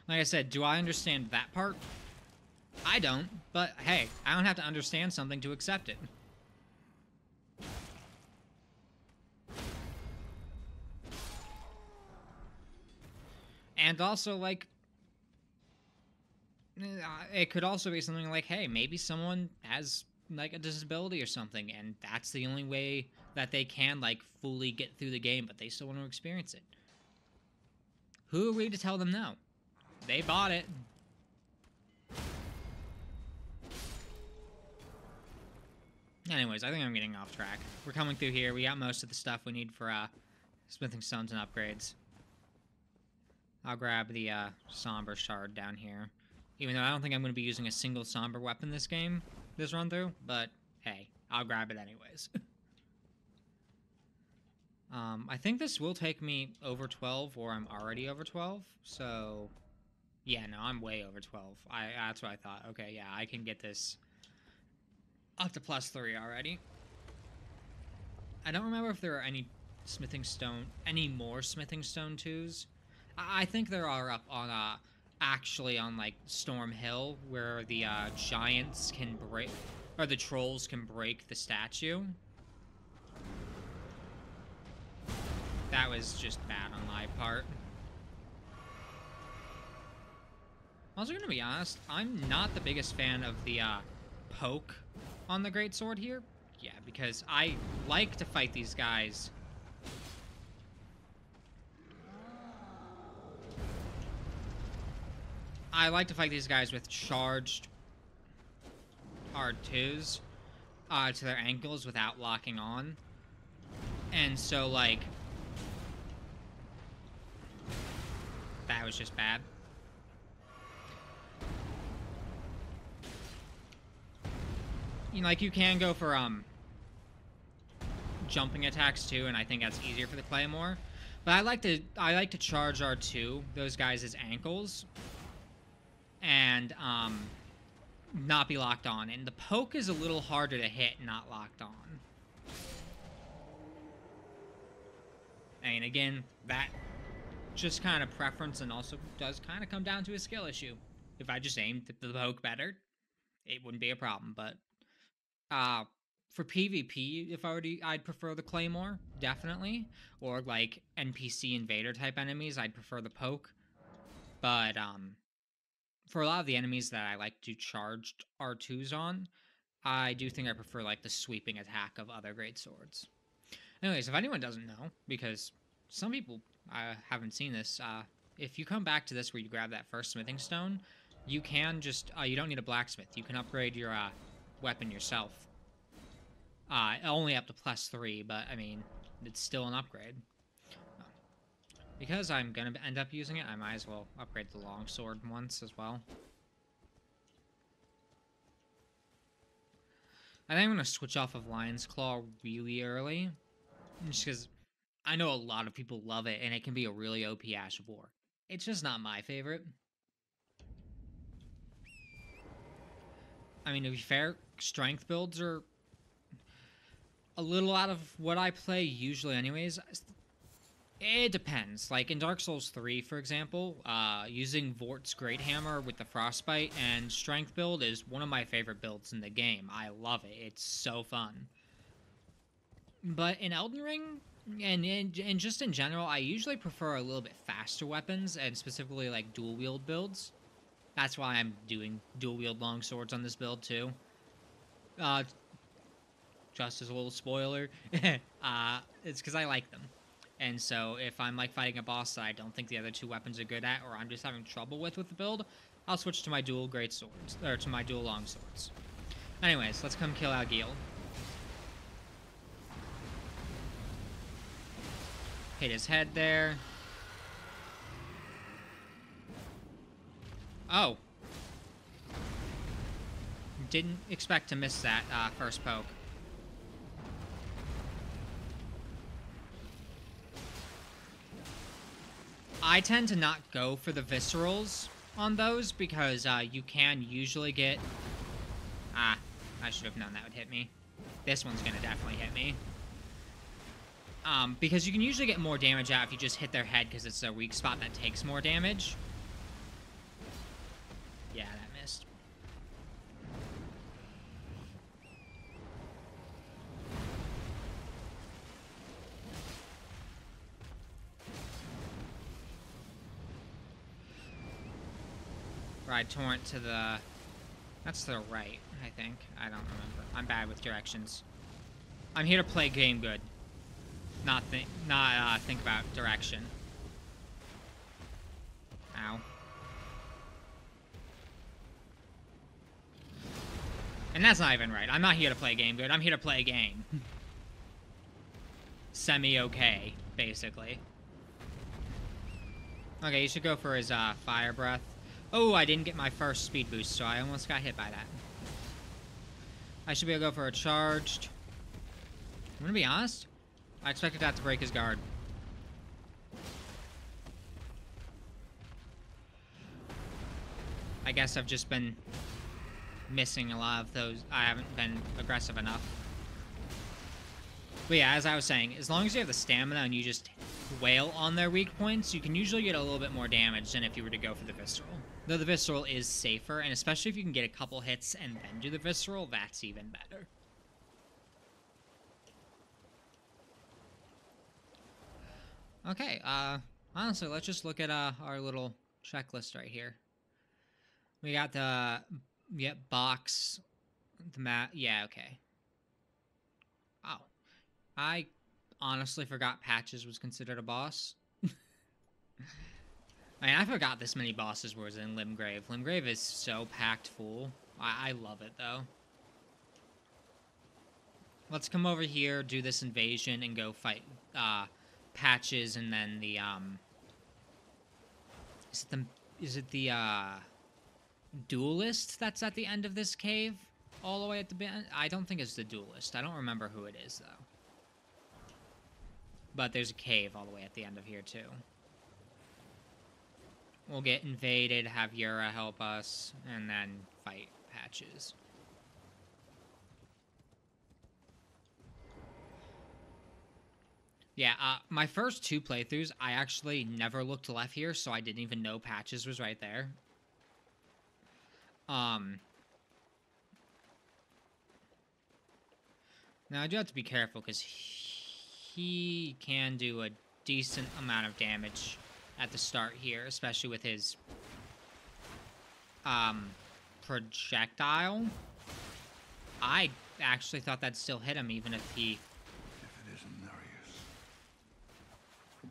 Like I said, do I understand that part? I don't, but hey, I don't have to understand something to accept it. And also, like, it could also be something like, hey, maybe someone has like a disability or something, and that's the only way that they can like fully get through the game, but they still want to experience it. Who are we to tell them no? They bought it. Anyways, I think I'm getting off track. We're coming through here. We got most of the stuff we need for uh, smithing stones and upgrades. I'll grab the uh, somber shard down here. Even though I don't think I'm going to be using a single somber weapon this game, this run through, but hey, I'll grab it anyways. <laughs> um, I think this will take me over 12, or I'm already over 12, so yeah, no, I'm way over 12. I That's what I thought. Okay, yeah, I can get this up to plus 3 already. I don't remember if there are any smithing stone, any more smithing stone 2s. I, I think there are up on, uh, actually on like Storm Hill where the uh, giants can break or the trolls can break the statue. That was just bad on my part. Also gonna be honest, I'm not the biggest fan of the uh, poke on the Great Sword here. Yeah, because I like to fight these guys I like to fight these guys with charged R2s uh, to their ankles without locking on. And so, like, that was just bad. You know, like, you can go for, um, jumping attacks too, and I think that's easier for the Claymore. But I like to I like to charge R2, those guys' ankles, and um, not be locked on. And the poke is a little harder to hit not locked on. And again, that just kind of preference and also does kind of come down to a skill issue. If I just aimed the poke better, it wouldn't be a problem. But uh, for PvP, if I to, I'd prefer the Claymore, definitely. Or like NPC invader type enemies, I'd prefer the poke. But um, for a lot of the enemies that I like to charge R2s on, I do think I prefer like the sweeping attack of other great swords. Anyways, if anyone doesn't know, because some people uh, haven't seen this, uh, if you come back to this where you grab that first smithing stone, you can just, uh, you don't need a blacksmith. You can upgrade your uh, weapon yourself. Uh, only up to plus three, but I mean, it's still an upgrade. Because I'm gonna end up using it, I might as well upgrade the longsword once as well. I think I'm gonna switch off of Lion's Claw really early, just because I know a lot of people love it, and it can be a really OP Ash of War. It's just not my favorite. I mean, to be fair, strength builds are a little out of what I play usually anyways. It depends. Like in Dark Souls 3, for example, uh, using Vordt's Great Hammer with the Frostbite and Strength build is one of my favorite builds in the game. I love it. It's so fun. But in Elden Ring, and, and, and just in general, I usually prefer a little bit faster weapons, and specifically like dual wield builds. That's why I'm doing dual wield long swords on this build too. Uh, just as a little spoiler, <laughs> uh, it's because I like them. And so if I'm like fighting a boss that I don't think the other two weapons are good at, or I'm just having trouble with with the build, I'll switch to my dual great swords, or to my dual long swords. Anyways, let's come kill Agheel. Hit his head there. Oh. Didn't expect to miss that uh, first poke. I tend to not go for the viscerals on those because uh, you can usually get... Ah, I should have known that would hit me. This one's going to definitely hit me. Um, because you can usually get more damage out if you just hit their head because it's a weak spot that takes more damage. Yeah, that missed. Ride Torrent to the... That's the right, I think. I don't remember. I'm bad with directions. I'm here to play game good. Not think, not uh, think about direction. Ow. And that's not even right. I'm not here to play game good. I'm here to play a game. <laughs> Semi-okay, basically. Okay, you should go for his uh, fire breath. Oh, I didn't get my first speed boost, so I almost got hit by that. I should be able to go for a charged. I'm gonna be honest. I expected that to break his guard. I guess I've just been missing a lot of those. I haven't been aggressive enough. But yeah, as I was saying, as long as you have the stamina and you just wail on their weak points, you can usually get a little bit more damage than if you were to go for the Visceral. Though the Visceral is safer, and especially if you can get a couple hits and then do the Visceral, that's even better. Okay, uh, honestly, let's just look at uh, our little checklist right here. We got the, yep, box, the mat, yeah, okay. Oh, I honestly forgot Patches was considered a boss. <laughs> I mean, I forgot this many bosses was in Limgrave. Limgrave is so packed full. I, I love it, though. let's come over here, do this invasion, and go fight uh, Patches, and then the um. Is it the is it the uh, duelist that's at the end of this cave, all the way at the? I don't think it's the duelist. I don't remember who it is though. But there's a cave all the way at the end of here too. We'll get invaded, have Yura help us, and then fight Patches. Yeah, uh, my first two playthroughs, I actually never looked left here, so I didn't even know Patches was right there. Um. Now I do have to be careful because he can do a decent amount of damage at the start here, especially with his um projectile. I actually thought that'd still hit him even if he If it isn't Nerijus,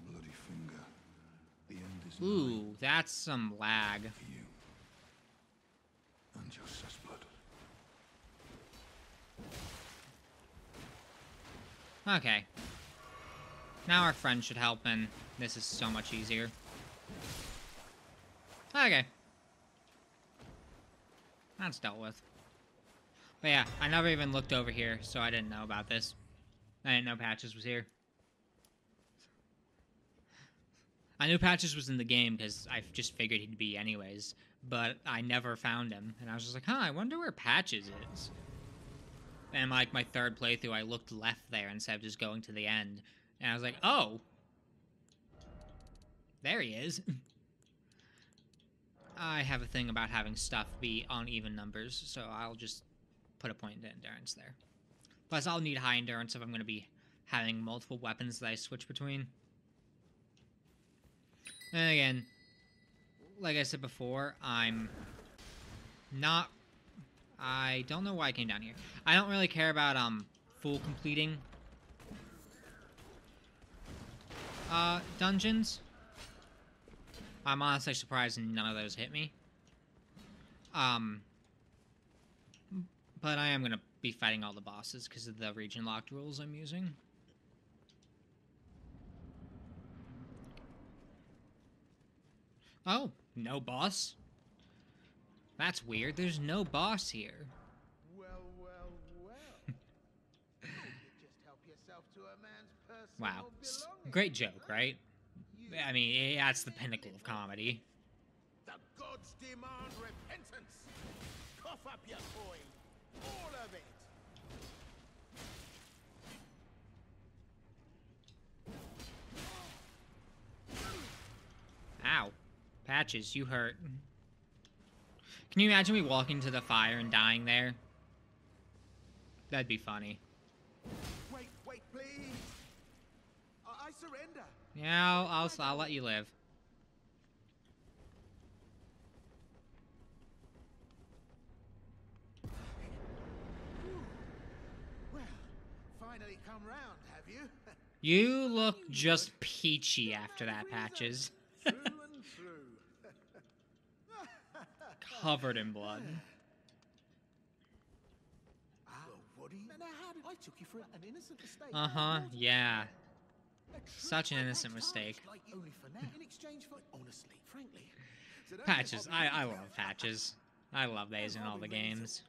bloody finger, the end is Ooh, nigh that's some lag. for you. And your. Okay. Now our friend should help, and this is so much easier. Okay. That's dealt with. But yeah, I never even looked over here, so I didn't know about this. I didn't know Patches was here. I knew Patches was in the game because I just figured he'd be anyways, but I never found him. And I was just like, huh, I wonder where Patches is. And like my third playthrough, I looked left there instead of just going to the end. And I was like, oh. There he is. I have a thing about having stuff be on even numbers, so I'll just put a point in endurance there. Plus, I'll need high endurance if I'm going to be having multiple weapons that I switch between. And again, like I said before, I'm not. I don't know why I came down here. I don't really care about um full completing uh dungeons. I'm honestly surprised none of those hit me. Um, but I am gonna be fighting all the bosses because of the region locked rules I'm using. Oh, no boss? That's weird. There's no boss here. Well, well, well. <laughs> you just help yourself to a man's personal Wow. Great joke, right? I mean, eh, that's the pinnacle of comedy. The gods demand repentance. Cough up your coin. All of it. Ow. Patches, you hurt. Can you imagine me walking to the fire and dying there? That'd be funny. Yeah, I'll, I'll, I'll let you live. Well, finally come round, have you? You look just peachy after that, Patches. True and <laughs> true. Covered in blood. Ah, well, what do you? Now, how did I took you for an innocent mistake? Uh huh, yeah. Such an innocent mistake. Like only for now, in exchange for honestly, frankly. So don't Patches, I, I love Patches. I love these in all the games.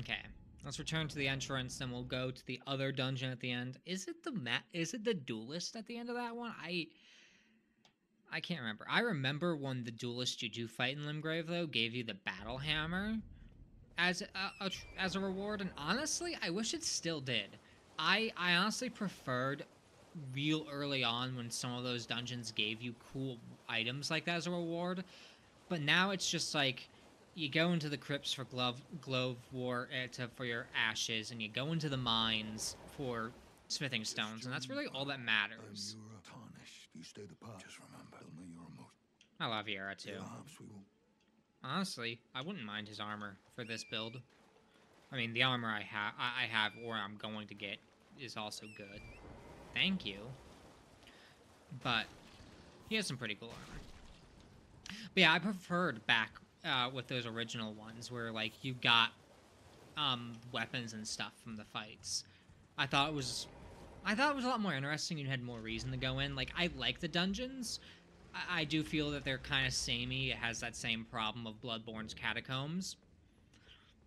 Okay, let's return to the entrance, then we'll go to the other dungeon at the end. Is it the ma- Is it the duelist at the end of that one? I I can't remember. I remember when the duelist you do fight in Limgrave though gave you the battle hammer as a, a as a reward, and honestly, I wish it still did. I I honestly preferred real early on when some of those dungeons gave you cool items like that as a reward, but now it's just like you go into the crypts for glove glove war uh, to, for your ashes, and you go into the mines for smithing stones, and that's really all that I'm matters. You stay the part. Just remember, they'll know you're a most. I love Yura too. Honestly, I wouldn't mind his armor for this build. I mean, the armor I have, I I have, or I'm going to get, is also good. Thank you. But he has some pretty cool armor. But yeah, I preferred back uh, with those original ones, where like you got um, weapons and stuff from the fights. I thought it was, I thought it was a lot more interesting. You had more reason to go in. Like I like the dungeons. I, I do feel that they're kind of samey. It has that same problem of Bloodborne's catacombs.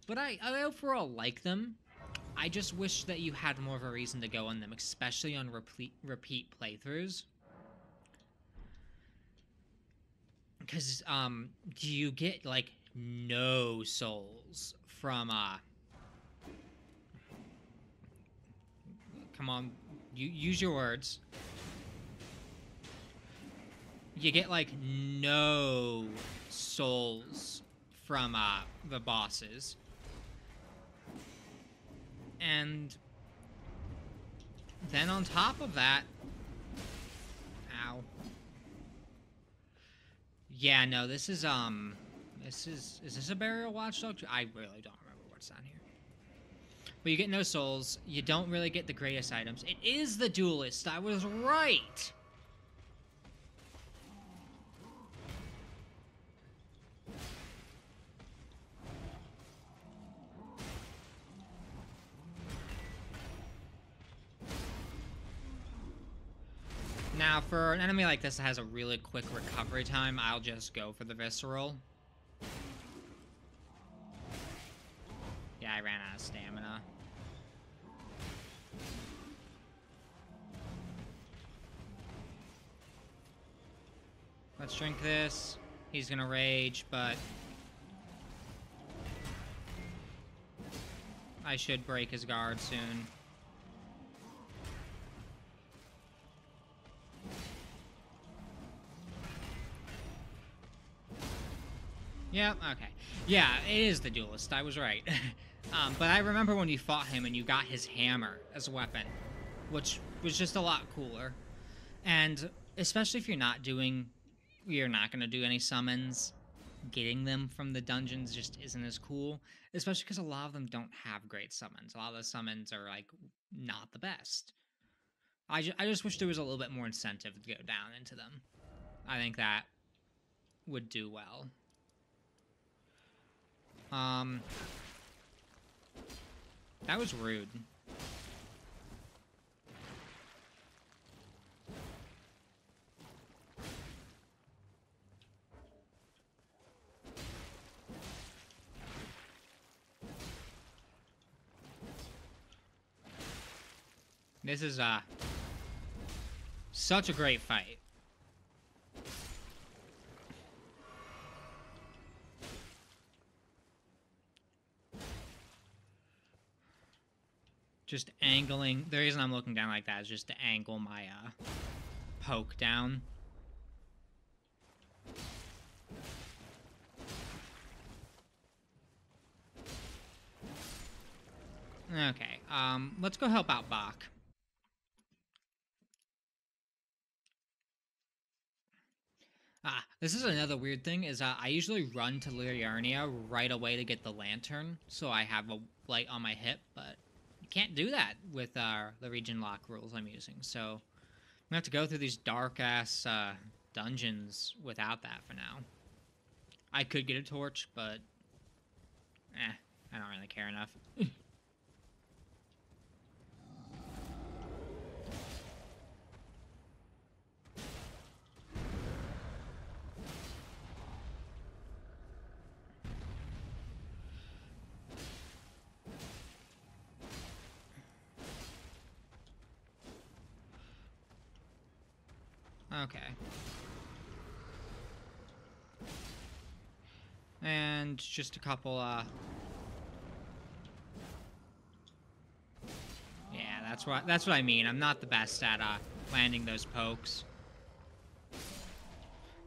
But I, I overall like them. I just wish that you had more of a reason to go on them, especially on repeat repeat playthroughs. Because um, do you get like no souls from uh. Come on, you use your words. You get like no souls from uh the bosses and then on top of that, ow. Yeah, no, this is, um, this is, is this a burial watchdog? I really don't remember what's on here. But you get no souls. You don't really get the greatest items. It is the duelist. I was right. For an enemy like this that has a really quick recovery time, I'll just go for the Visceral. Yeah, I ran out of stamina. Let's drink this. He's gonna rage, but... I should break his guard soon. Yeah, okay. Yeah, it is the duelist. I was right. <laughs> um, but I remember when you fought him and you got his hammer as a weapon, which was just a lot cooler. And especially if you're not doing, you're not going to do any summons, getting them from the dungeons just isn't as cool. Especially because a lot of them don't have great summons. A lot of the summons are like not the best. I, ju- I just wish there was a little bit more incentive to go down into them. I think that would do well. Um, that was rude. This is, uh, such a great fight. Just angling. The reason I'm looking down like that is just to angle my uh, poke down. Okay, um, let's go help out Boc. Ah, this is another weird thing, is uh, I usually run to Liurnia right away to get the lantern, so I have a light on my hip, but can't do that with uh, the region lock rules I'm using. So I'm gonna have to go through these dark ass uh, dungeons without that for now. I could get a torch, but eh, I don't really care enough. <laughs> Okay. And just a couple, uh... Yeah, that's what that's what I mean. I'm not the best at uh, landing those pokes.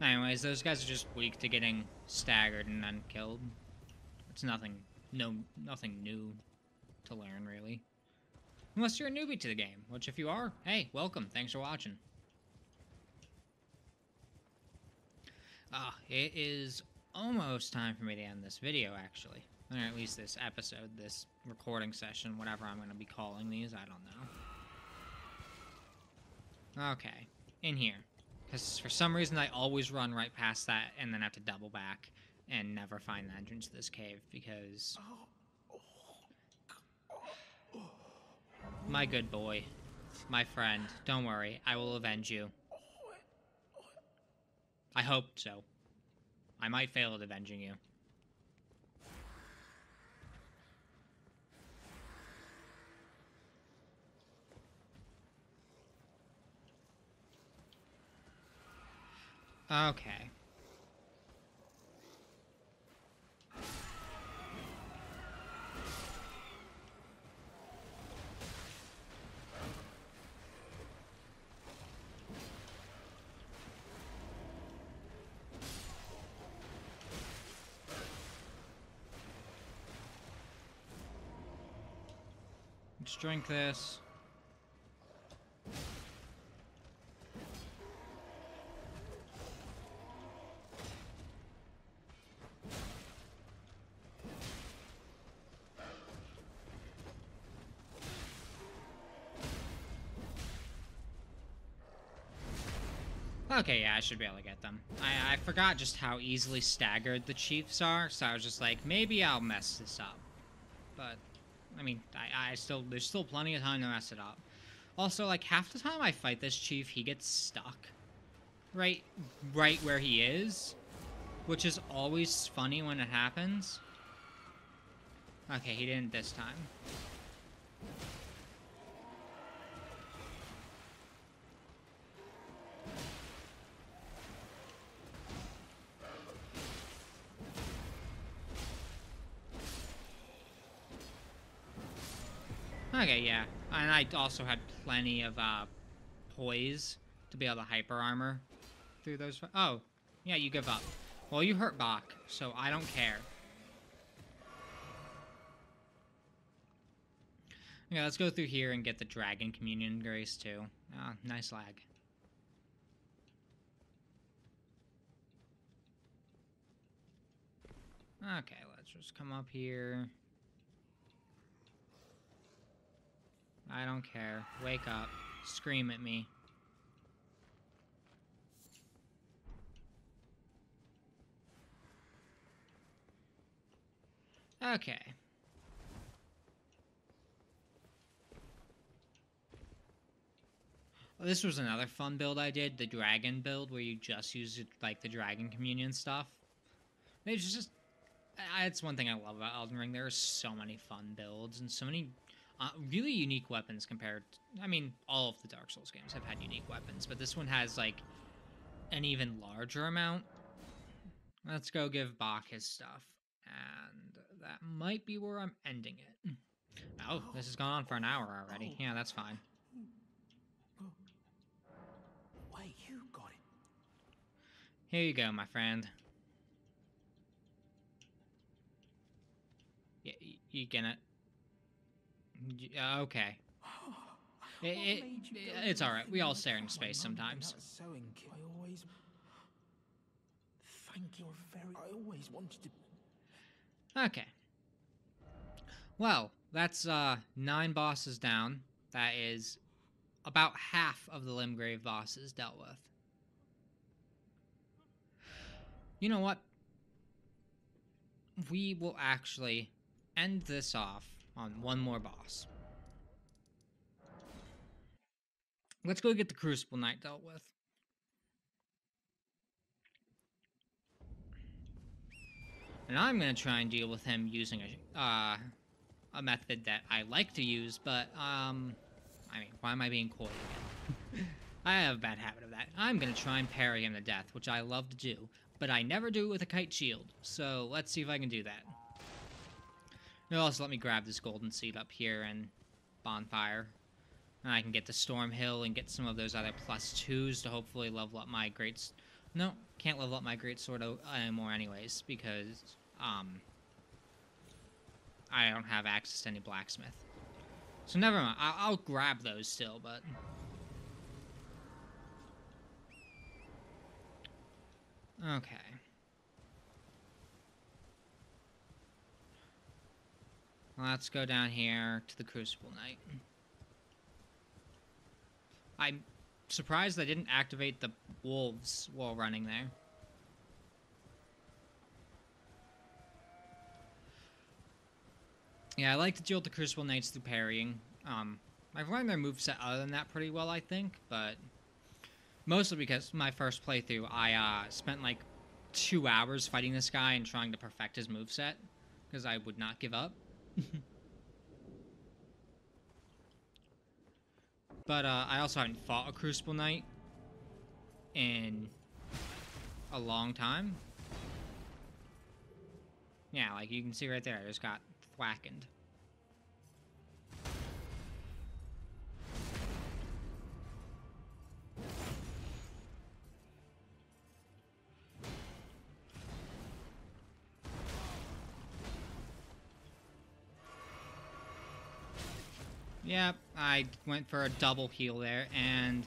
Anyways, those guys are just weak to getting staggered and then killed. It's nothing, no, nothing new to learn, really. Unless you're a newbie to the game, which if you are, hey, welcome. Thanks for watching. Ah, it is almost time for me to end this video, actually. Or at least this episode, this recording session, whatever I'm going to be calling these, I don't know. Okay, in here. Because for some reason I always run right past that and then have to double back. and never find the entrance to this cave because my good boy, my friend, don't worry, I will avenge you. I hope so. I might fail at avenging you. Okay. Let's drink this. Okay, yeah, I should be able to get them. I, I forgot just how easily staggered the chiefs are, so I was just like, maybe I'll mess this up. I mean, I, I still, there's still plenty of time to mess it up. Also, like, half the time I fight this chief, he gets stuck. Right, right where he is. Which is always funny when it happens. Okay, he didn't this time. I also had plenty of uh, poise to be able to hyper armor through those. Oh, yeah, you give up. Well, you hurt Boc, so I don't care. Okay, let's go through here and get the Dragon Communion Grace, too. Ah, nice lag. Okay, let's just come up here. I don't care. Wake up. Scream at me. Okay. Well, this was another fun build I did, the dragon build, where you just use like the dragon communion stuff. It's just, it's one thing I love about Elden Ring. There are so many fun builds and so many uh, really unique weapons compared. To, I mean, all of the Dark Souls games have had unique weapons, but this one has like an even larger amount. Let's go give Boc his stuff, and that might be where I'm ending it. Oh, this has gone on for an hour already. Yeah, that's fine. Wait, you got it. Here you go, my friend. Yeah, you gonna okay. <gasps> It, it, it's all right. We all stare into space sometimes. I always. Thank you very. I always wanted to. Okay. Well, that's uh nine bosses down. That is about half of the Limgrave bosses dealt with. You know what? We will actually end this off on one more boss. Let's go get the Crucible Knight dealt with. And I'm going to try and deal with him using a, uh, a method that I like to use, but, um, I mean, why am I being coy again? <laughs> I have a bad habit of that. I'm going to try and parry him to death, which I love to do, but I never do it with a kite shield, so let's see if I can do that. Also let me grab this golden seed up here and bonfire. And I can get to Stormhill and get some of those other plus twos to hopefully level up my great... No, can't level up my great sword anymore anyways, because, um... I don't have access to any blacksmith. So never mind. I'll, I'll grab those still, but... Okay. Let's go down here to the Crucible Knight. I'm surprised they didn't activate the wolves while running there. Yeah, I like to deal with the Crucible Knights through parrying. Um, I've learned their moveset other than that pretty well, I think, but... Mostly because my first playthrough, I uh, spent like two hours fighting this guy and trying to perfect his moveset, because I would not give up. <laughs> but uh, I also haven't fought a Crucible Knight in a long time. Yeah, like you can see right there, I just got thwackened. Yep, I went for a double heal there and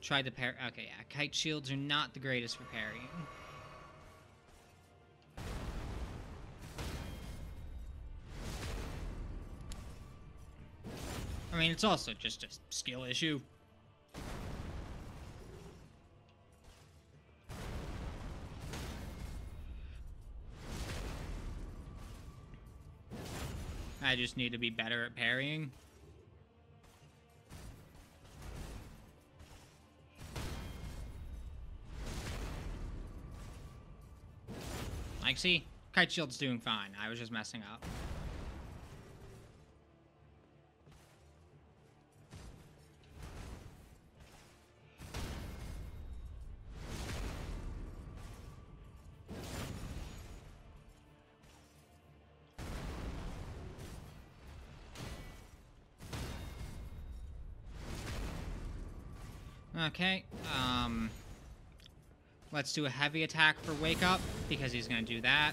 tried to parry. Okay, yeah, kite shields are not the greatest for parrying. I mean, it's also just a skill issue. I just need to be better at parrying. See? Kite Shield's doing fine. I was just messing up. Okay, um... Let's do a heavy attack for Wake Up, because he's gonna do that.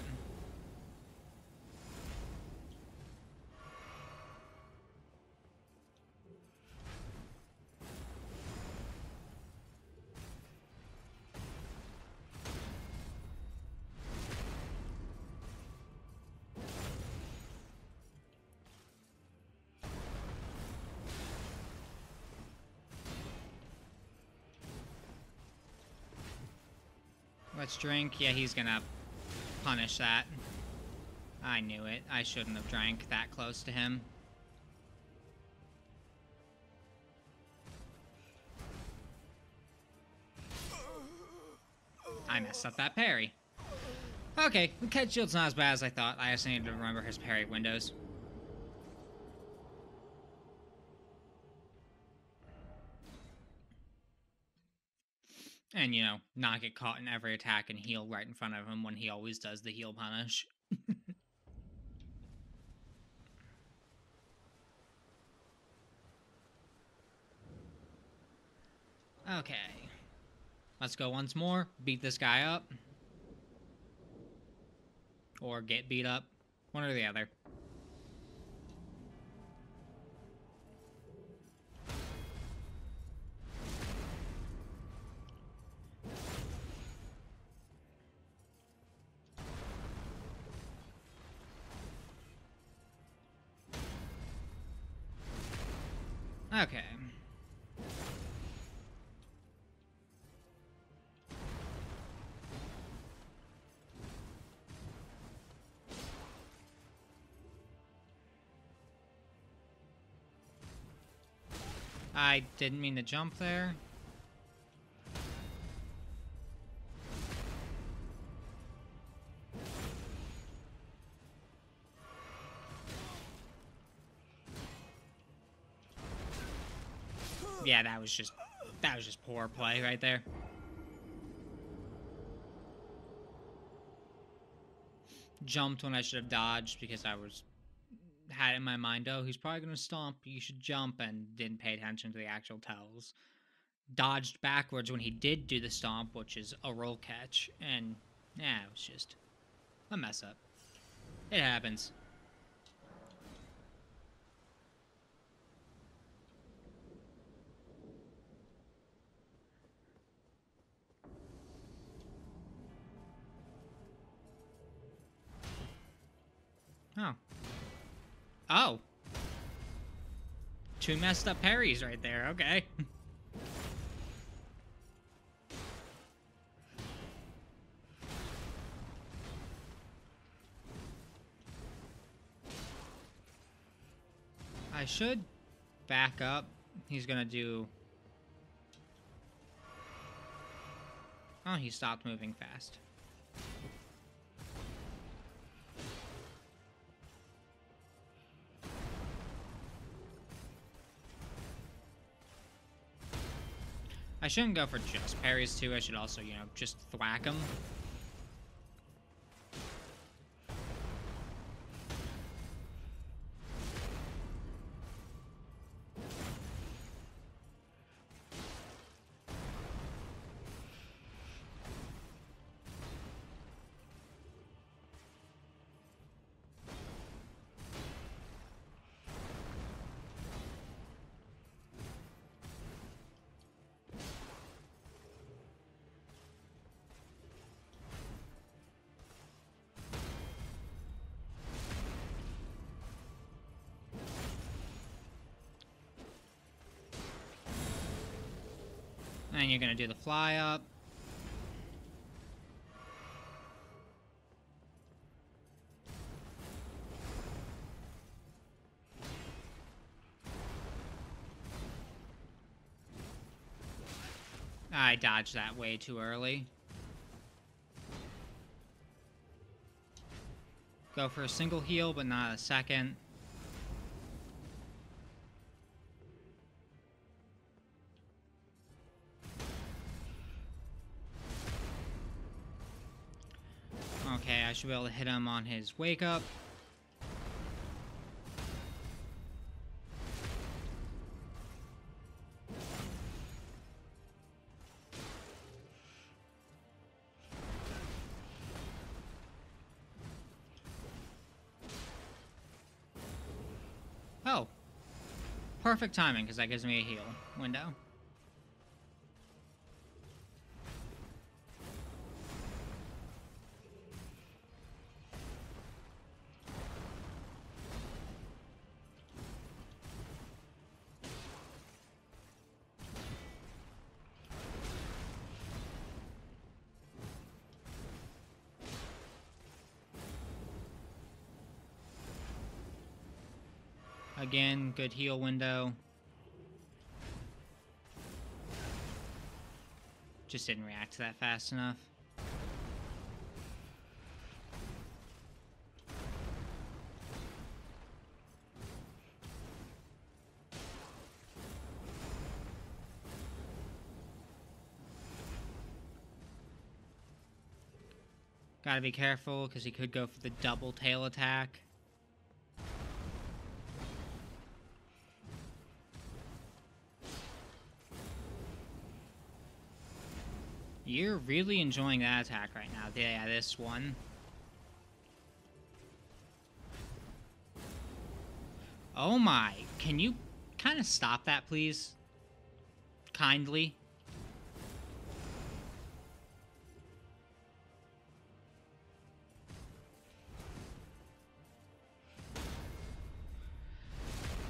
Let's drink. Yeah, he's gonna punish that. I knew it. I shouldn't have drank that close to him. I messed up that parry. Okay, the Kite Shield's not as bad as I thought. I just needed to remember his parry windows. And, you know, not get caught in every attack and heal right in front of him when he always does the heal punish. <laughs> okay. Let's go once more. Beat this guy up. Or get beat up. One or the other. I didn't mean to jump there. Yeah, that was just that was just poor play right there. Jumped when I should have dodged because I was had in my mind, oh, he's probably gonna stomp. You should jump, and didn't pay attention to the actual tells. Dodged backwards when he did do the stomp, which is a roll catch, and yeah, it was just a mess up. It happens. Oh. Two messed up parries right there, okay. I should back up. He's gonna do... Oh, he stopped moving fast. I shouldn't go for just parries too. I should also, you know, just thwack him. And you're gonna do the fly up. I dodged that way too early. Go for a single heal, but not a second. Should be able to hit him on his wake up. Oh. Perfect timing, because that gives me a heal window. Good heal window. Just didn't react to that fast enough. Gotta be careful, because he could go for the double tail attack. You're really enjoying that attack right now. Yeah, this one. Oh my. Can you kind of stop that, please? Kindly.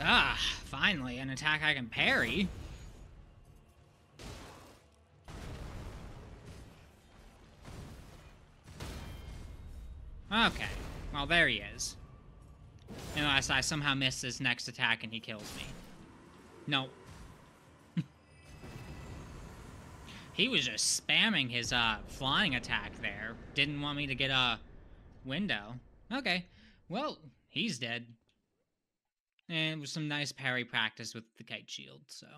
Ah, finally, an attack I can parry. Well, there he is. Unless I somehow miss his next attack and he kills me. No. <laughs> he was just spamming his uh, flying attack there. Didn't want me to get a window. Okay. Well, he's dead. And it was some nice parry practice with the kite shield, so.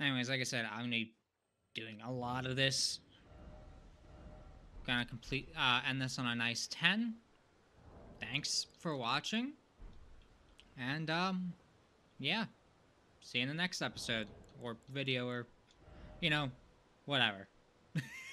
Anyways, like I said, I'm going to be doing a lot of this gonna complete uh, end this on a nice 10 thanks for watching. And um yeah. See you in the next episode or video or you know whatever <laughs>